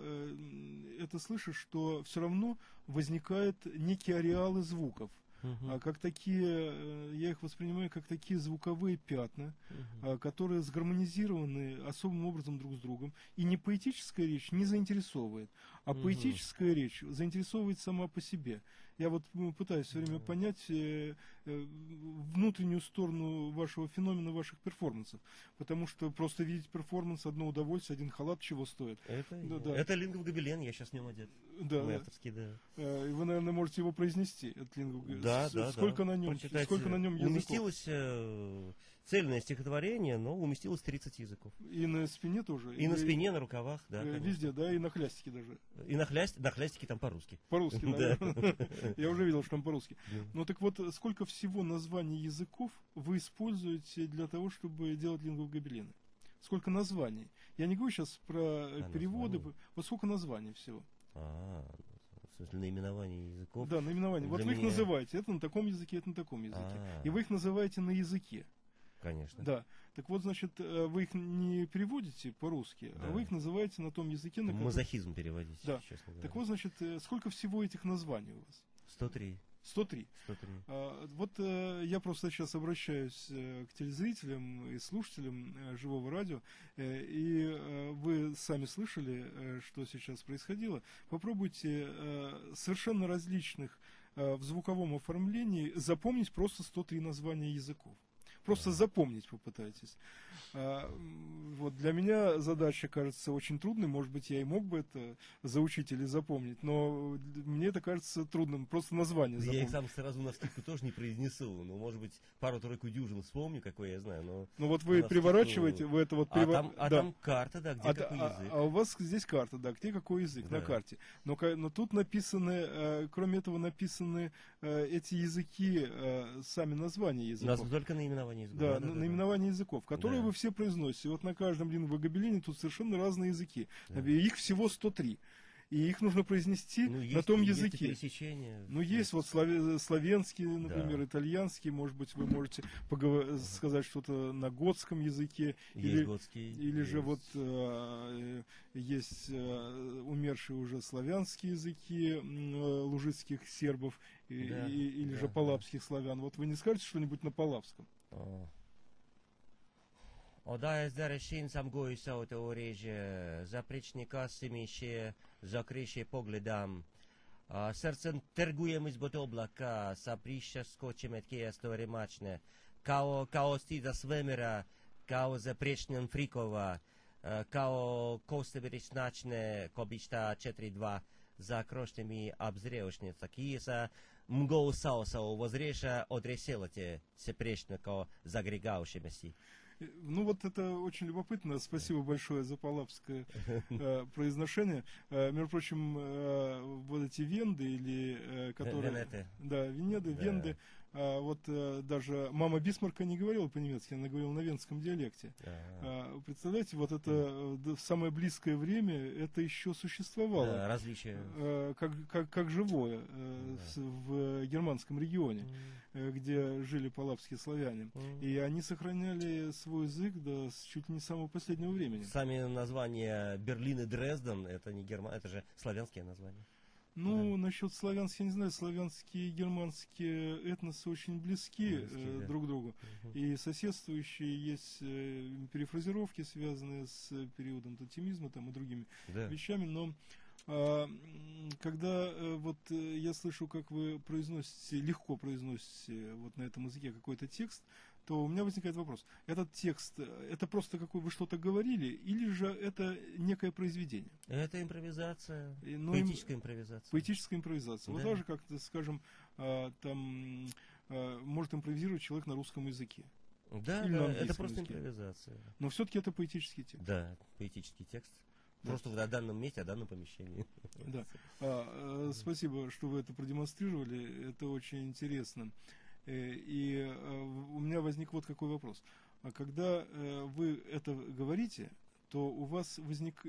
это слышишь, что все равно возникают некие ареалы звуков uh-huh. как такие, э, я их воспринимаю как такие звуковые пятна, uh-huh. которые сгармонизированы особым образом друг с другом. И не поэтическая речь не заинтересовывает, а uh-huh. поэтическая речь заинтересовывает сама по себе. Я вот пытаюсь все время понять э, э, внутреннюю сторону вашего феномена, ваших перформансов. Потому что просто видеть перформанс, одно удовольствие, один халат чего стоит. Это, да, да. это лингов гобелен, я сейчас нем одет. Да. Авторский, да. Э, вы, наверное, можете его произнести, этот лингов Да, да, с- да, сколько да. на нем, Прочитать, сколько на нем языков? Уместилось э, цельное стихотворение, но уместилось 30 языков. И на спине тоже? И на Или, спине, на рукавах, да. э. Везде, да, и на хлястике даже. И на, хляст... на хлястике там по-русски. По-русски, Да. Я уже видел, что там по-русски. Ну так вот, сколько всего названий языков вы используете для того, чтобы делать лингвогобелины? Сколько названий? Я не говорю сейчас про э, А, переводы. Вот сколько названий всего? А, в смысле наименование языков. Да, наименования. Вот вы их называете. Это на таком языке, это на таком языке. А. И вы их называете на языке. Конечно. Да. Так вот, значит, э, вы их не переводите по-русски, а Да. вы их называете на том языке, на котором... Мазохизм переводить, Да. честно говоря. Так вот, значит, э, сколько всего этих названий у вас? 103. 103. 103. А, Вот э, я просто сейчас обращаюсь э, к телезрителям и слушателям э, живого радио, э, и э, вы сами слышали, э, что сейчас происходило. Попробуйте э, совершенно различных э, в звуковом оформлении запомнить просто 103 названия языков. Просто запомнить попытайтесь. А, Вот для меня задача кажется очень трудной. Может быть, я и мог бы это заучить или запомнить, но мне это кажется трудным. Просто название Я запомнить. их сам сразу на скидку тоже не произнесу. Ну, может быть, пару-тройку дюжин вспомню, какой я знаю, но... Ну вот вы на переворачиваете, скидку- вы это вот А, перево- там, а да. там карта, да, где А, какой а- язык. а у вас здесь карта, да, где какой язык на Да. карте. Но, но тут написаны, э, кроме этого, написаны э, эти языки, э, сами названия У нас языков. только наименование языков. Да, на- наименование языков, которые Да. вы все произносите. Вот на каждом лингвогобелине тут совершенно разные языки. Да. И Их всего 103. И их нужно произнести Ну, на есть- том есть и языке. пересечения. Ну, есть вот славе- славянский, например, Да. итальянский, может быть, вы можете поговор- сказать что-то на готском языке, Есть или, готский. или же есть- вот э, есть э, умершие уже славянские языки э, лужицких сербов, и- Да, и- или да, же да. палапских славян. Вот вы не скажете что-нибудь на палапском? О. Одая з решин сам гой сау те ореже, запречника сими ще закрише погледам. А серцем тергуем избот облака, саприша скочем еткея сторемачне. Као, као стида свемера, као запречнен фрикова, а, као костеверичначне, кобичта 4-2, за крошнями обзреушница киеса, мгоу саусау возреша одреселате, сепречнико загрегаушемеси. Э, Ну вот это очень любопытно. Спасибо большое за палапское э, произношение. Э, между прочим, э, вот эти венды или э, которые... Венеты. Да, Венеды, Да. венды. А вот э, даже мама Бисмарка не говорила по-немецки, она говорила на венском диалекте. А, А, представляете, вот это э, в самое близкое время это еще существовало. да, различия. э, Как, как, как живое Да. с- в германском регионе, э, где жили палапские славяне. М. И они сохраняли свой язык до чуть ли не самого последнего времени. Сами названия Берлин и Дрезден, это не герман, это же славянские названия. Ну, насчет славянских, я не знаю, славянские и германские этносы очень близки, Близки, э, да. друг к другу. И соседствующие есть э, перефразировки, связанные с э, периодом тотемизма там, и другими Да. вещами, но а, когда э, вот э, я слышу, как вы произносите, легко произносите вот на этом языке какой-то текст, то у меня возникает вопрос. Этот текст, э, это просто какой вы что-то говорили, или же это некое произведение? Это импровизация, И, ну, им- поэтическая импровизация. Поэтическая импровизация. Вот Да. так же, как, скажем, а, там может импровизировать человек на русском языке. Да, да, это просто языке. импровизация. Но все-таки это поэтический текст. Да, поэтический текст. Просто в данном месте, о данном помещении. Да. А, э, спасибо, что вы это продемонстрировали. Это очень интересно. Э, И э, у меня возник вот какой вопрос. А когда э, вы это говорите, то у вас возник,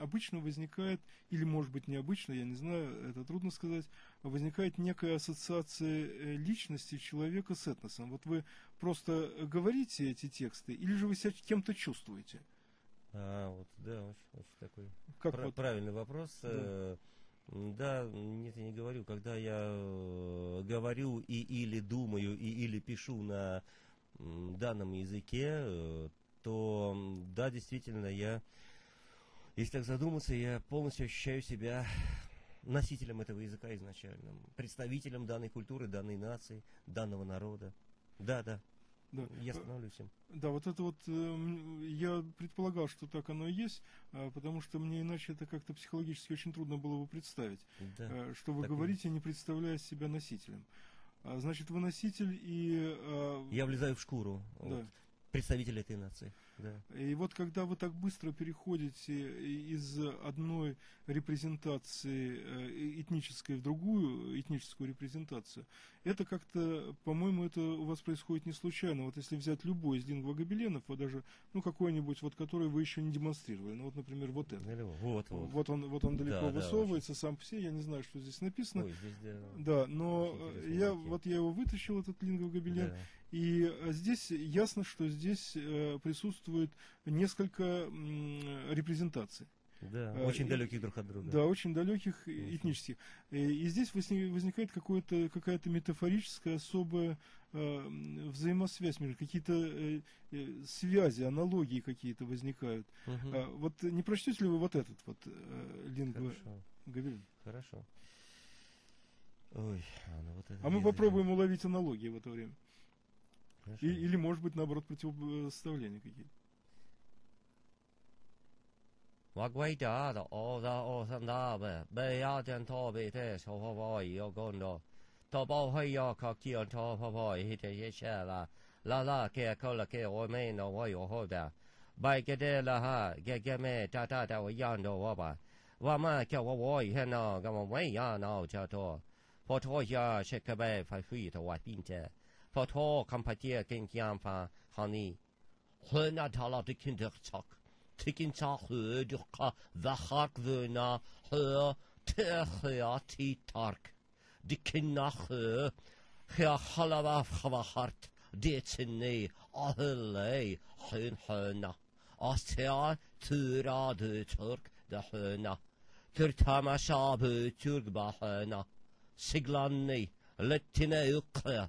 обычно возникает, или может быть необычно, я не знаю, это трудно сказать, возникает некая ассоциация личности человека с этносом. Вот вы просто говорите эти тексты, или же вы себя кем-то чувствуете? А, вот, да, очень, очень такой Как Пра- вот? Правильный вопрос. М, Да, нет, я не говорю. Когда я э, говорю и или думаю, и или пишу на данном языке, э, то да, действительно, я, если так задуматься, я полностью ощущаю себя носителем этого языка изначально, представителем данной культуры, данной нации, данного народа. Да, да, Да. я Э, становлюсь им. Да, вот это вот, э, я предполагал, что так оно и есть, а, потому что мне иначе это как-то психологически очень трудно было бы представить, Да. э, что вы говорите, не представляя себя носителем. а, значит, вы носитель и... а, Я влезаю в шкуру Да. вот, представителя этой нации. Да. И вот когда вы так быстро переходите из одной репрезентации э, этнической в другую этническую репрезентацию, это как-то, по-моему, это у вас происходит не случайно. Вот если взять любой из лингвогобеленов, вот даже, ну, какой-нибудь, вот который вы еще не демонстрировали, ну, вот, например, вот это. Вот, вот. Вот он, вот он далеко Да, да, высовывается сам по себе, я не знаю, что здесь написано. Ой, здесь, да, Да, но я, вот я его вытащил, этот лингвогобелен, да. И э, здесь ясно, что здесь э, присутствует несколько репрезентаций. Да, Э, очень далеких друг от друга. Да, очень далеких Очень. этнических. И, здесь возник- возникает какая-то метафорическая особая э, взаимосвязь между какие-то э, связи, аналогии какие-то возникают. А, вот не прочтете ли вы вот этот вот э, лингво Хорошо, хорошо. Ой, а, ну вот это А мы попробуем уловить аналогии в это время. Конечно. И, или, может быть, наоборот, противопоставления какие-то. Guardado, Foto Kampagne ging Janfa Hani. Hönna talar de Kinderzack. Tikin zach hö durka vachak vöna hö tehya ti tark. De kinnach hö hya halava havahart. Detsinni ahöllei hön hönna. Asya tura de Türk de hönna. Tür tamaşa bö Türk bahöna. Siglanni lettine yukkaya.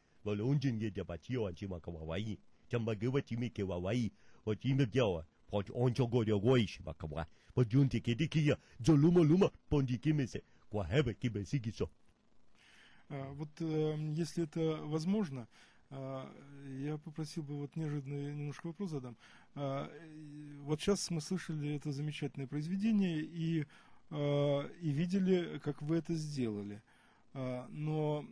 Valonjin ye de batio anchi makawai. Tambagewa timi ke wawai. O timi bjawa. Pot oncho go de goish makawa. Po junti ke dikia. Zolumo luma. Pondi kimese. Kwa hebe kibesigiso. Вот если это возможно, я попросил бы вот неожиданный немножко вопрос задам. Вот сейчас мы слышали это замечательное произведение и, и видели, как вы это сделали. Но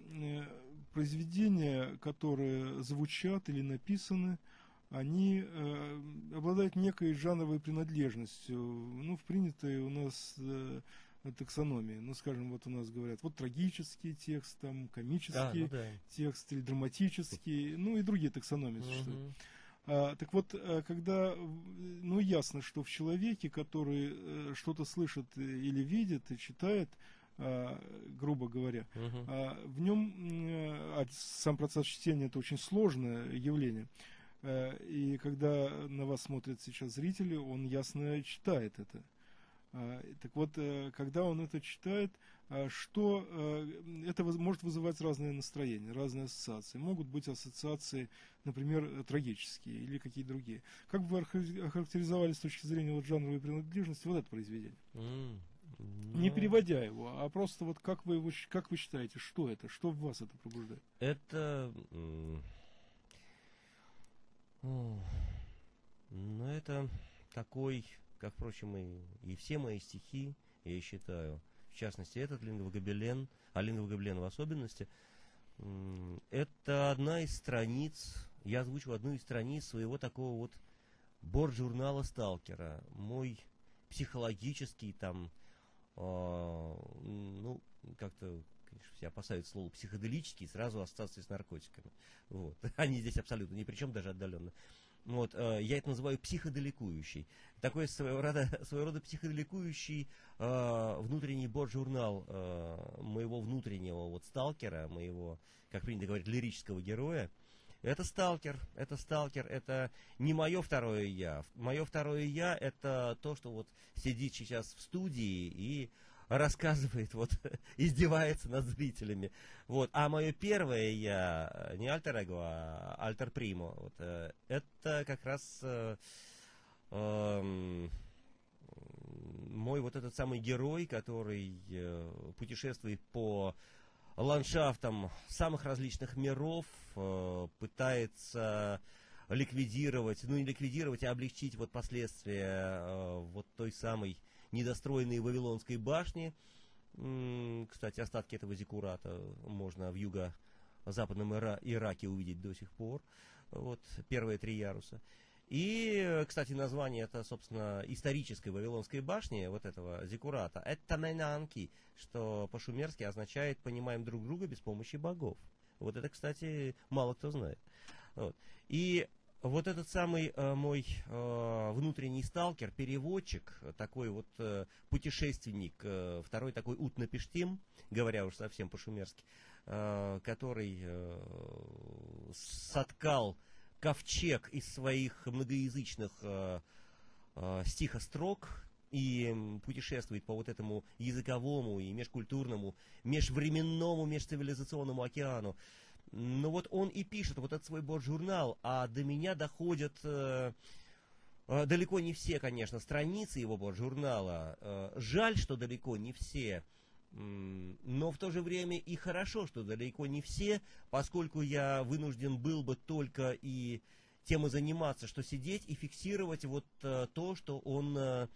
произведения, которые звучат или написаны, они э, обладают некой жанровой принадлежностью, ну, в принятой у нас э, таксономии. Ну, скажем, вот у нас говорят, вот трагический текст, там, Да, комический ну да. текст или драматический, ну и другие таксономии существуют. Мгм. А, так вот, а, когда, ну, ясно, что в человеке, который э, что-то слышит э, или видит и читает, грубо говоря, а, в нем а сам процесс чтения это очень сложное явление. Э, И когда на вас смотрят сейчас зрители, он ясно читает это. А, Так вот, э, когда он это читает, что э, это может вызывать разные настроения, разные ассоциации. Могут быть ассоциации, например, э, трагические или какие-то другие. Как бы вы охар- охарактеризовали с точки зрения вот жанровой принадлежности вот это произведение? М, Не ну, переводя его, а просто вот как вы его, как вы считаете, что это, что в вас это пробуждает? Это... Ну, это такой, как, впрочем, и, и все мои стихи, я считаю, в частности, этот лингвогобелен, а лингвогобелен в особенности, это одна из страниц, я озвучу одну из страниц своего такого вот борт-журнала «Сталкера». Мой психологический там, ну, как-то, конечно, все опасаются слова психоделический, сразу ассоциации с наркотиками. Вот. Они здесь абсолютно ни при чем, даже отдаленно. Вот, э, я это называю психоделикующий. Такой своего рода, своего рода психоделикующий э, внутренний бот-журнал э, моего внутреннего вот сталкера, моего, как принято говорить, лирического героя. Это сталкер, это сталкер, это не мое второе я. Мое второе я это то, что вот сидит сейчас в студии и рассказывает, вот, издевается над зрителями. Вот. А мое первое я, не альтер эго, а альтер примо, вот, э, это как раз э, эм, мой вот этот самый герой, который э, путешествует по ландшафтам самых различных миров, э, пытается ликвидировать, ну не ликвидировать, а облегчить вот последствия э, вот той самой недостроенной Вавилонской башни. Кстати, остатки этого зиккурата можно в юго-западном Ира- Ираке увидеть до сих пор. Вот, первые три яруса. И, кстати, название это, собственно, исторической Вавилонской башни, вот этого зиккурата, это Менанки, что по-шумерски означает «понимаем друг друга без помощи богов». Вот это, кстати, мало кто знает. Вот. И вот этот самый э, мой э, внутренний сталкер, переводчик, такой вот э, путешественник, э, второй такой Утнапештим, говоря уж совсем по-шумерски, э, который э, соткал ковчег из своих многоязычных э, э, стихострок и путешествует по вот этому языковому и межкультурному, межвременному, межцивилизационному океану. Ну вот он и пишет вот этот свой борт-журнал, а до меня доходят э, э, далеко не все, конечно, страницы его борт-журнала. Э, жаль, что далеко не все. Но в то же время и хорошо, что далеко не все, поскольку я вынужден был бы только и тем и заниматься, что сидеть и фиксировать вот э, то, что он э,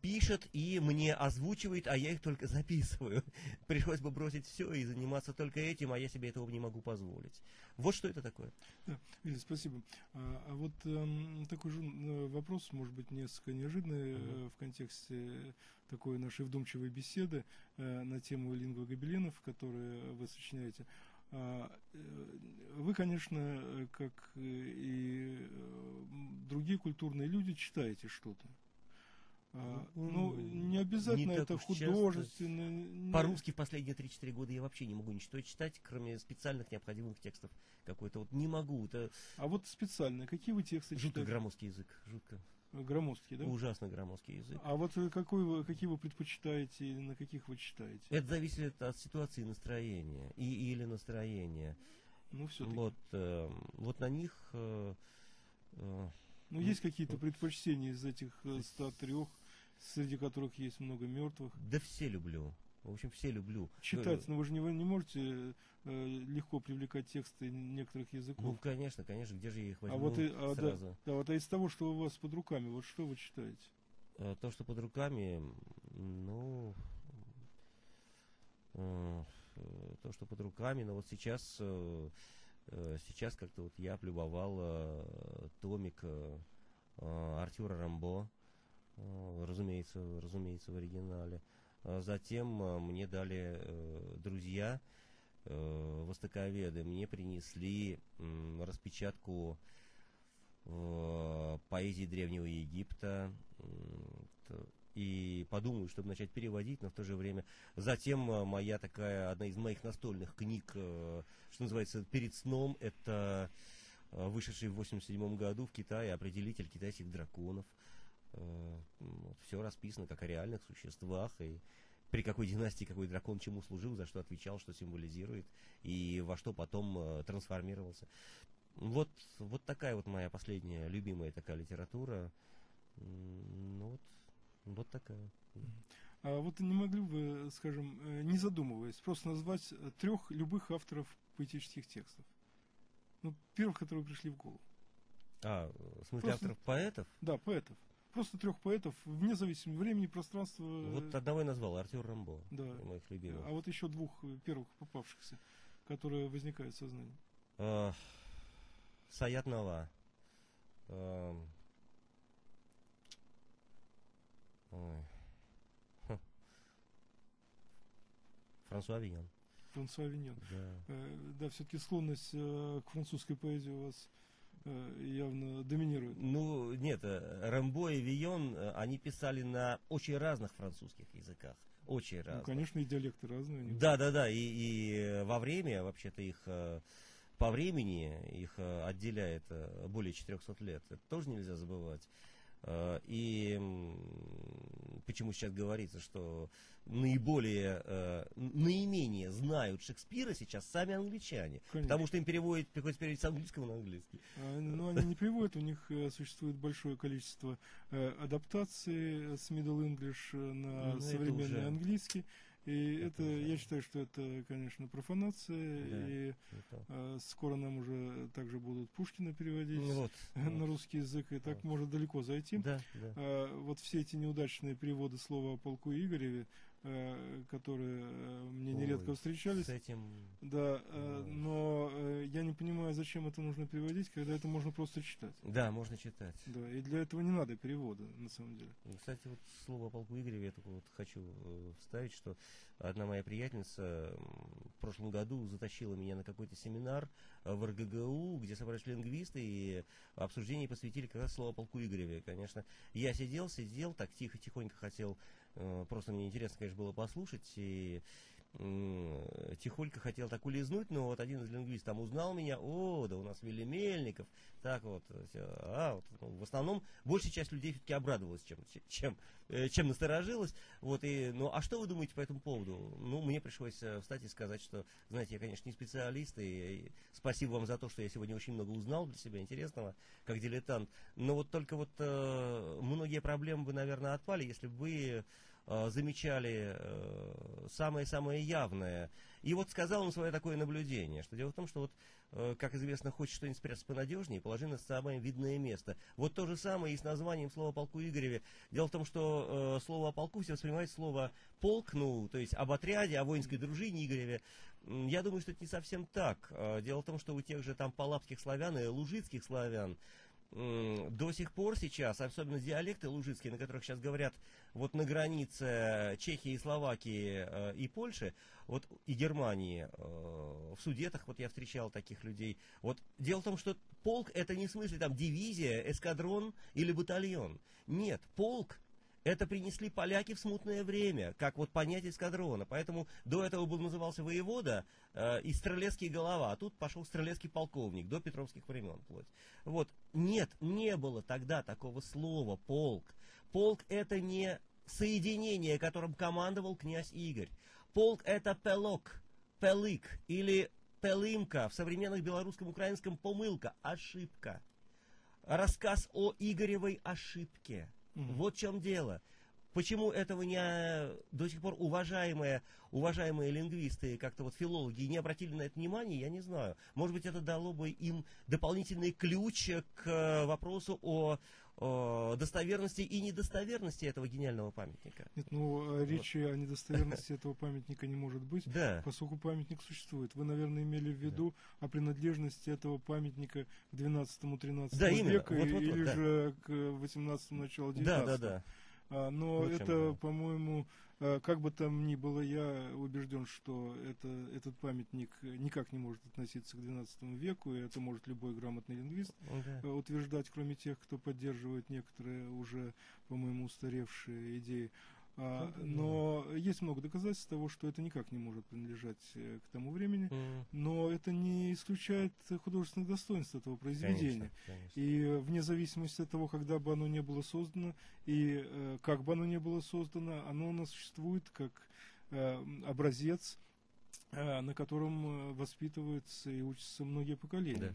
пишет и мне озвучивает, а я их только записываю. Пришлось бы бросить все и заниматься только этим, а я себе этого не могу позволить. Вот что это такое. Да, Вилли, спасибо. А, а вот эм, такой же э, вопрос, может быть, несколько неожиданный э, в контексте такой нашей вдумчивой беседы э, на тему лингвогобеленов, которые вы сочиняете. А, э, Вы, конечно, э, как э, и э, другие культурные люди, читаете что-то. А, Ну, не обязательно Не это художественно. По-русски в последние 3-4 года я вообще не могу ничего читать, кроме специальных необходимых текстов какой-то. Вот не могу. Это А вот специально, какие вы тексты жутко читаете? громоздкий язык. Жутко. Громоздкие, да? Ужасно громоздкий язык. А вот э, какой вы, какие вы предпочитаете, на каких вы читаете? Это зависит от ситуации настроения. И, или настроения. Ну, все-таки. Вот, э, вот на них... э, э, Ну, есть какие-то предпочтения из этих э, 103, среди которых есть много мертвых. да все люблю. В общем, все люблю. Читать, Э, но вы же не, вы не можете э, легко привлекать тексты некоторых Ну, языков. конечно, конечно, где же я их возьму а вот, и, а, да, сразу? да, вот а из того, что у вас под руками, вот что вы читаете? Э, То, что под руками, ну, э, э, то, что под руками, но вот сейчас, э, сейчас как-то вот я облюбовал э, томик э, э, Артюра Рамбо, э, разумеется, разумеется, в оригинале. А Затем э, мне дали э, друзья, э, востоковеды, мне принесли распечатку э, поэзии Древнего Египта. И подумаю, чтобы начать переводить, но в то же время. Затем э, моя такая, одна из моих настольных книг, э, что называется, перед сном, это э, вышедший в 87 году в Китае определитель китайских драконов. Все расписано как о реальных существах и при какой династии какой дракон чему служил, за что отвечал, что символизирует и во что потом э, трансформировался. Вот, вот такая вот моя последняя любимая такая литература. Ну вот, вот такая. А вот не могли бы скажем, э, не задумываясь, просто назвать э, трех любых авторов поэтических текстов? Ну, первых, которые пришли в голову. А, э, в смысле Просто- авторов поэтов? Да, поэтов. Просто трех поэтов, вне зависимости времени, пространства. Вот одного я назвал, Артюр Рамбо, Да. моих любимых. А вот еще двух э, первых попавшихся, которые возникают в сознании. Э, Саят Нова. Ой. Хм. Франсуа Виньон. Франсуа Виньон. Да. Э, Да, все-таки склонность э, к французской поэзии у вас явно доминирует. Ну, нет, э, Рэмбо и Вион, э, они писали на очень разных французских языках. Очень Ну, разных. конечно, и диалекты разные. Да, да, да. И, и э, во время, вообще-то их э, по времени их э, отделяет э, более 400 лет. Это тоже нельзя забывать. Э, И почему сейчас говорится, что наиболее, э, наименее знают Шекспира сейчас сами англичане. Конечно. Потому что им переводят, приходится переводить с английского на английский. А, Но они не переводят, у них э, существует большое количество адаптаций с Middle English Ну, на это современный английский. И это, уже- я считаю, что это, конечно, профанация. Да. И Это- э, скоро нам уже также будут Пушкина переводить Ну вот. на русский язык, и так Вот. может далеко зайти. Да, да. А, вот все эти неудачные переводы слова о полку Игореве, э, которые э, мне нередко Ой, встречались, С этим... да, э, Ой. но э, я не понимаю, зачем это нужно переводить, когда это можно просто читать. Да, можно читать. Да, и для этого не надо перевода, на самом деле. Ну, Кстати, вот слово о полку Игореве, я только вот хочу э, вставить, что одна моя приятельница в прошлом году затащила меня на какой-то семинар э, в РГГУ, где собрались лингвисты, и обсуждение посвятили как раз слово о полку Игореве. Конечно, я сидел, сидел, так тихо-тихонько хотел, э, просто мне интересно, конечно, было послушать, и тихонько хотел так улизнуть, но вот один из лингвистов там узнал меня, о, да у нас Вилли Мельников, так вот, всё, а, вот, ну, в основном большая часть людей все-таки обрадовалась, чем, чем, э, чем насторожилась, вот, и, ну, а что вы думаете по этому поводу? Ну, мне пришлось э, встать и сказать, что, знаете, я, конечно, не специалист, и, и спасибо вам за то, что я сегодня очень много узнал для себя интересного, как дилетант, но вот только вот э, многие проблемы бы, наверное, отпали, если бы вы э, замечали э, самое-самое явное. И вот сказал он свое такое наблюдение, что дело в том, что вот, э, как известно, хочешь что-нибудь спрятать понадежнее, положи на самое видное место. Вот то же самое и с названием слова полку Игореве. Дело в том, что э, слово о полку все воспринимает слово полк, ну, то есть об отряде, о воинской дружине Игореве. Я думаю, что это не совсем так. Э, Дело в том, что у тех же там палапских славян и лужицких славян до сих пор сейчас, особенно диалекты лужицкие, на которых сейчас говорят вот на границе Чехии и Словакии э, и Польши, вот и Германии, э, в Судетах вот я встречал таких людей. Вот дело в том, что полк это не в смысле там дивизия, эскадрон или батальон. Нет, полк это принесли поляки в смутное время, как вот понятие эскадрона. Поэтому до этого был назывался воевода э, и стрелецкий голова, а тут пошел стрелецкий полковник до петровских времен вплоть. Вот, нет, не было тогда такого слова полк. Полк это не соединение, которым командовал князь Игорь. Полк это пелок, пелык или пелымка, в современном белорусском украинском помылка, ошибка. Рассказ о Игоревой ошибке. Мгм. Вот в чем дело. Почему этого не до сих пор уважаемые, уважаемые лингвисты, как-то вот филологи не обратили на это внимание, я не знаю. Может быть, это дало бы им дополнительный ключ к э, вопросу о, о достоверности и недостоверности этого гениального памятника. Нет, ну, а речи о недостоверности этого памятника не может быть. Да. Поскольку памятник существует. Вы, наверное, имели в виду о принадлежности этого памятника к 12-13 Да, веку Вот, вот, вот, или да. же к 18 началу 19 Да, да, да. А, но Вот это, по-моему, как бы там ни было, я убежден, что это, этот памятник никак не может относиться к 12 веку, и это может любой грамотный лингвист Да. э, утверждать, кроме тех, кто поддерживает некоторые уже, по-моему, устаревшие идеи. А, Ну, но есть много доказательств того, что это никак не может принадлежать э, к тому времени. М, Но это не исключает художественных достоинств этого произведения. Конечно, конечно. И э, вне зависимости от того, когда бы оно не было создано и э, как бы оно не было создано, оно у нас существует как э, образец, э, на котором э, воспитываются и учатся многие поколения. Да,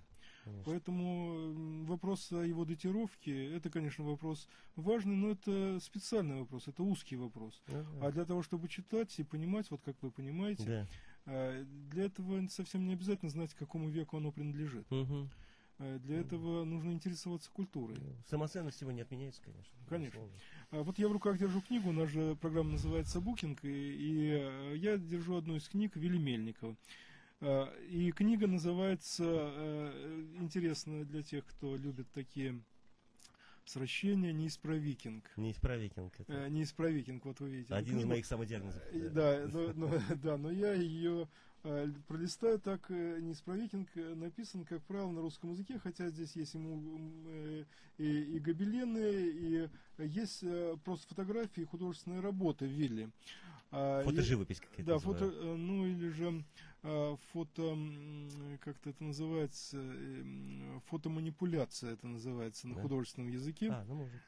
конечно. Поэтому вопрос о его датировке, это, конечно, вопрос важный, но это специальный вопрос, это узкий вопрос. Ну, А да. для того, чтобы читать и понимать, вот как вы понимаете, Да. э, для этого совсем не обязательно знать, к какому веку оно принадлежит. Э, Для этого нужно интересоваться культурой. Самоценность его не отменяется, конечно. Конечно. А Вот я в руках держу книгу, у нас же программа называется «Букинг», и, и, э, я держу одну из книг Вилли Мельникова. А, И книга называется, э, интересно для тех, кто любит такие сращения, «Неисправикинг». Не исправикинг. Это Э, «Неисправикинг», вот вы видите. один из книгу. моих самодиагнозов. Э, Да, но, но- да, но я ее э, пролистаю так, э, неисправикинг э, написан, как правило, на русском языке, хотя здесь есть ему э, и, и гобелены, и есть просто фотографии художественные работы Вилли. А, Фотоживопись какая-то. да, называют. фото, ну или же э, фото, м, как-то это называется, фотоманипуляция это называется на Да. художественном языке. А, ну может.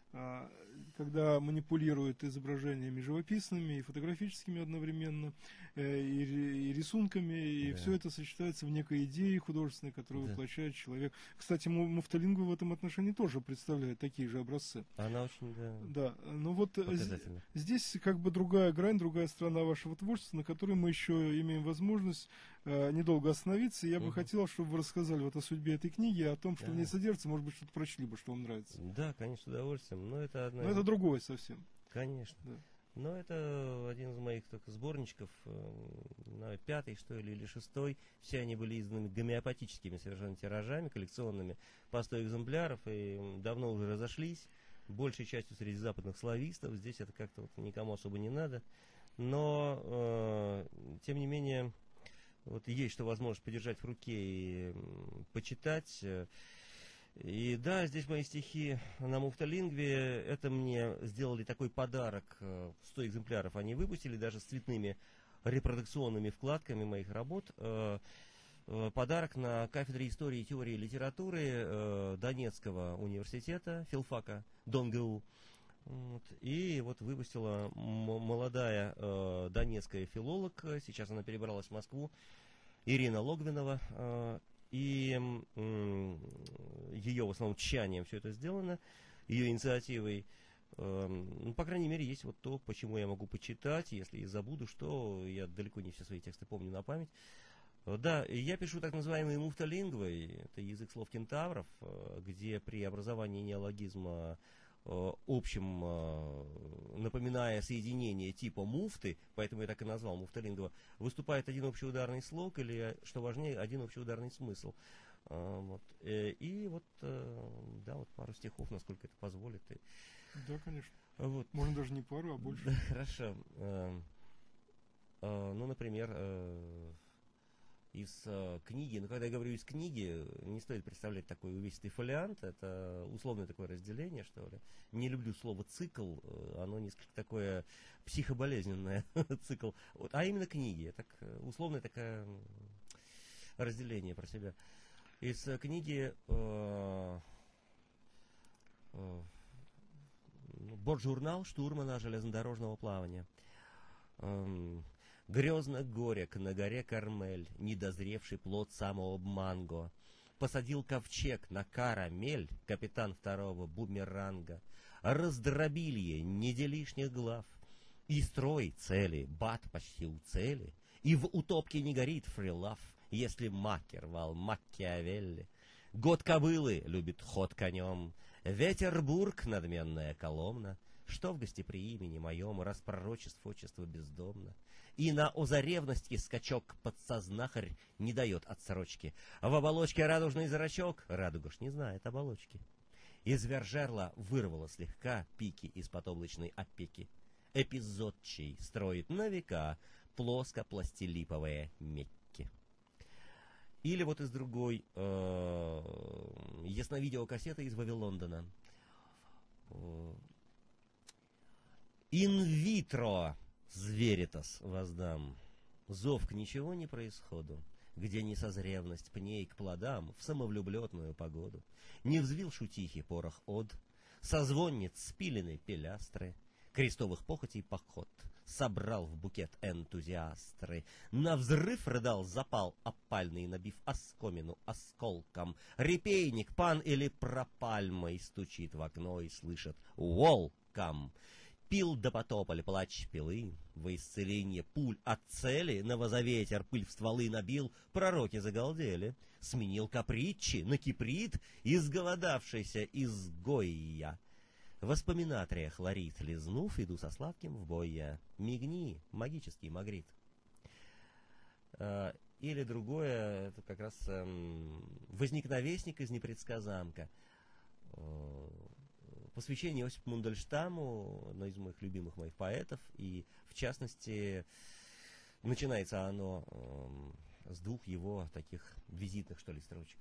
Когда манипулируют изображениями живописными и фотографическими одновременно, э, и, и рисунками, и Да. все это сочетается в некой идее художественной, которую Да. воплощает человек. Кстати, му- муфталингва в этом отношении тоже представляет такие же образцы. Она очень, да, Да, ну вот э, здесь как бы другая грань, другая сторона вашего творчества, на которой мы еще имеем возможность э, недолго остановиться. Я бы Мгм. хотел, чтобы вы рассказали вот о судьбе этой книги, о том, что в ней Да. содержится, может быть, что-то прочли бы, что вам нравится. Да, конечно, с удовольствием. Но это одна Но это другое совсем. Конечно. Да. Но это один из моих только сборничков, э, на пятый, что ли, или шестой. Все они были изданы гомеопатическими совершенно тиражами, коллекционными, по 100 экземпляров, и давно уже разошлись. Большей частью среди западных славистов. Здесь это как-то вот никому особо не надо. Но, э, тем не менее, вот есть что возможность подержать в руке и почитать. э, и да, здесь мои стихи на муфталингве. Это мне сделали такой подарок. э, 100 экземпляров они выпустили, даже с цветными репродукционными вкладками моих работ. Э, э, Подарок на кафедре истории и теории литературы э, Донецкого университета, филфака ДонГУ. Вот. И вот выпустила молодая э, донецкая филолог, э, сейчас она перебралась в Москву, Ирина Логвинова. э, и м, ее в основном тщанием все это сделано, ее инициативой. Эм, Ну, по крайней мере, есть вот то, почему я могу почитать, если и забуду, что я далеко не все свои тексты помню на память. Э, Да, я пишу так называемые муфталингвой, это язык слов кентавров, э, где при образовании неологизма э, общим, э, напоминая соединение типа муфты, поэтому я так и назвал муфталингва, выступает один общеударный слог или, что важнее, один общеударный смысл. А, Вот. Э, И вот, э, да, вот пару стихов, насколько это позволит. Да, конечно. Вот. Можно даже не пару, а больше. Да, хорошо. Э, Ну, например, э, из э, книги, ну, когда я говорю из книги, не стоит представлять такой увесистый фолиант, это условное такое разделение, что ли. Не люблю слово цикл, э, оно несколько такое психоболезненное, цикл. Вот, а именно книги, так, э, условное такое разделение про себя. Из книги э, э, Бортжурнал штурмана железнодорожного плавания. Эм, Грезно горек на горе Кармель, недозревший плод самого Манго. Посадил ковчег на карамель, капитан второго бумеранга. Раздробилье, неде лишних глав. И строй цели, бат почти у цели. И в утопке не горит фрилав, если макер вал Макиавелли. Год кобылы любит ход конем, Ветербург, надменная коломна, Что в гостеприимени моем распророчеств отчество бездомно. И на озаревности скачок подсознахарь не дает отсрочки. В оболочке радужный зрачок, радуга ж не знает оболочки. Из вержерла вырвало слегка пики из-под облачной опеки. Эпизодчий строит на века плоско-пластилиповые мекки. Или вот из другой э, ясновидеокассеты из Вавилондона. Э, Инвитро зверитас воздам. Зов к ничего не происходу, где не созревность пней к плодам в самовлюбленную погоду. Не взвил шутихи порох од, созвонниц спилены пилястры, крестовых похотей поход, собрал в букет энтузиастры, на взрыв рыдал запал опальный, набив оскомину осколком. Репейник, пан или пропальмой стучит в окно и слышит «Волкам!» Пил до потополя плач пилы, во исцеление пуль от цели, на возоветер пыль в стволы набил, пророки загалдели, сменил капричи на киприт, изголодавшийся изгоя. Воспоминатрия хлорид лизнув, иду со сладким в бой я. Мигни, магический магрит. А, Или другое, это как раз эм, возникновестник из непредсказамка. Э, посвящение Иосипу Мундельштаму, одной из моих любимых моих поэтов, и в частности начинается оно эм, с двух его таких визитных, что ли, строчек.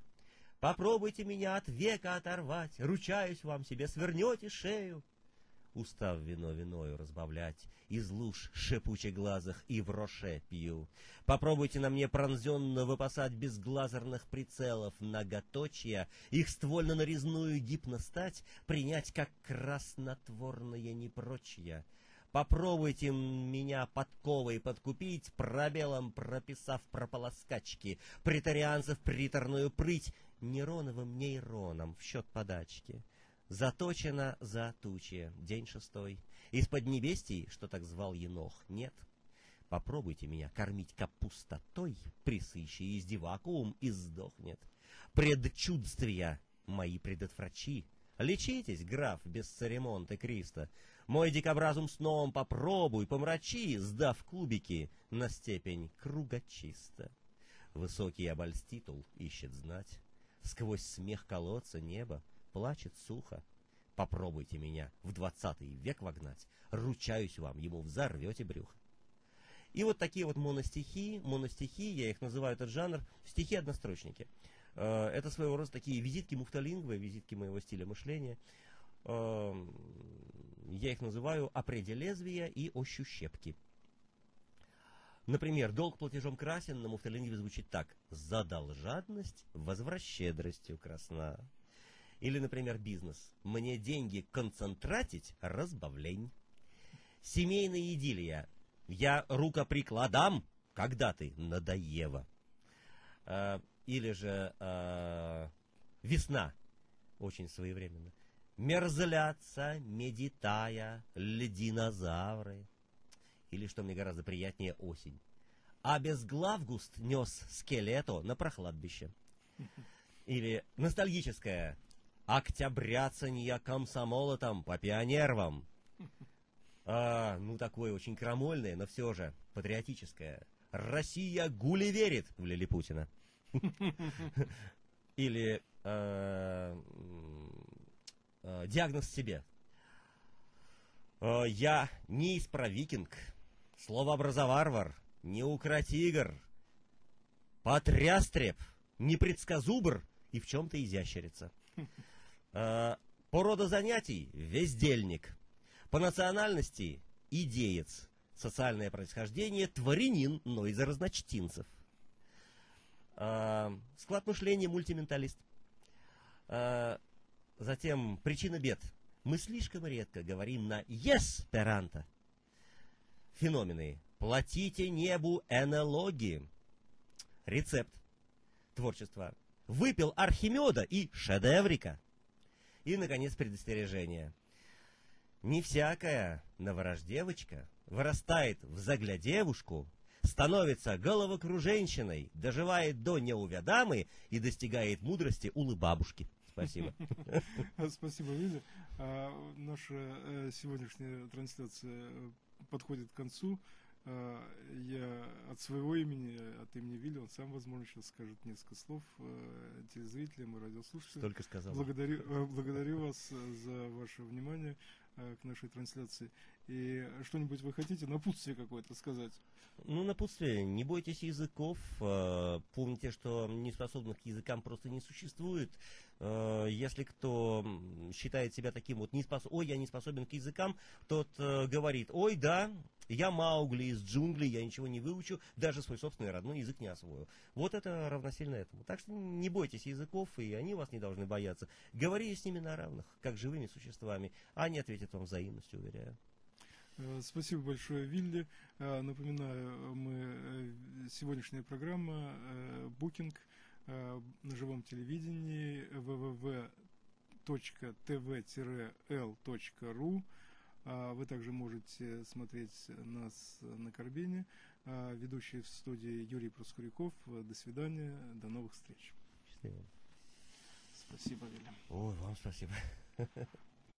Попробуйте меня от века оторвать, ручаюсь вам себе, свернете шею. Устав вино виною разбавлять, из луж шипучих глазах и в роше пью. Попробуйте на мне пронзенно выпасать без глазерных прицелов многоточия, их ствольно-нарезную гипностать принять как краснотворное непрочья. Попробуйте меня подковой подкупить, пробелом прописав прополоскачки, притарианцев приторную прыть, нейроновым нейроном в счет подачки. Заточено за тучи, день шестой. Из-под небестий, что так звал Енох, нет. Попробуйте меня кормить капустотой, присыщи из вакуум и сдохнет. Предчудствия мои предотврачи. Лечитесь, граф, без церемонта Криста. Мой дикобразум сном попробуй, помрачи, сдав кубики на степень кругочисто. Высокий обольститул ищет знать. Сквозь смех колодца небо плачет сухо. Попробуйте меня в двадцатый век вогнать, ручаюсь вам, ему взорвете брюхо. И вот такие вот моностихи, моностихи, я их называю этот жанр, стихи-однострочники. Э, это своего рода такие визитки муфталингвы, визитки моего стиля мышления. Э, я их называю «Опреде лезвия» и «Ощущепки». Например, долг платежом красен на муфталингве звучит так. «Задал жадность, возвращедростью красна». Или, например, бизнес. Мне деньги концентратить, разбавлень. Семейная идиллия. Я рукоприкладам, когда ты надоева. А, или же а, весна. Очень своевременно. Мерзляться, медитая, лединозавры. Или, что мне гораздо приятнее, осень. А безглавгуст нес скелету на прохладбище. Или ностальгическое октябряцанья комсомола там по пионервам. А, ну, такое очень крамольное, но все же патриотическое. Россия гули верит в Лилипутина. Или э, э, диагноз себе. Э, я не исправикинг, словообразоварвар, не укротигр, потрястреб, непредсказубр и в чем-то изящерица. Э, по роду занятий – вездельник. По национальности – идеец. Социальное происхождение – творенин, но из разночтинцев. Э, склад мышления – мультименталист. Э, затем причина бед. Мы слишком редко говорим на «есперанто». Феномены. Платите небу энологии. Рецепт. Творчество. Выпил Архимеда и шедеврика. И, наконец, предостережение. Не всякая новорождевочка вырастает в заглядевушку, становится головокруженщиной, доживает до неувядамы и достигает мудрости улыбабушки. Спасибо. Спасибо, Виля. А, наша э, сегодняшняя трансляция подходит к концу. А, я от своего имени, от имени Вилли, он сам, возможно, сейчас скажет несколько слов э, телезрителям и радиослушателям. Только сказал. Благодарю, э, благодарю вас э, за ваше внимание к нашей трансляции. И что-нибудь вы хотите, напутствие какое-то сказать? Ну, напутствие. Не бойтесь языков. Помните, что неспособных к языкам просто не существует. Если кто считает себя таким вот, не спос... ой, я не способен к языкам, тот говорит, ой, да, я Маугли из джунглей, я ничего не выучу, даже свой собственный родной язык не освою. Вот это равносильно этому. Так что не бойтесь языков, и они вас не должны бояться. Говорите с ними на равных, как живыми существами. Они ответят вам взаимностью, уверяю. Э, спасибо большое, Вилли. Э, напоминаю, мы э, сегодняшняя программа Booking на живом телевидении www.tv-l.ru а, вы также можете смотреть нас на Карбине. А, ведущий в студии Юрий Проскуряков. До свидания, до новых встреч. Счастливо. Спасибо, Вильям. Ой, вам спасибо.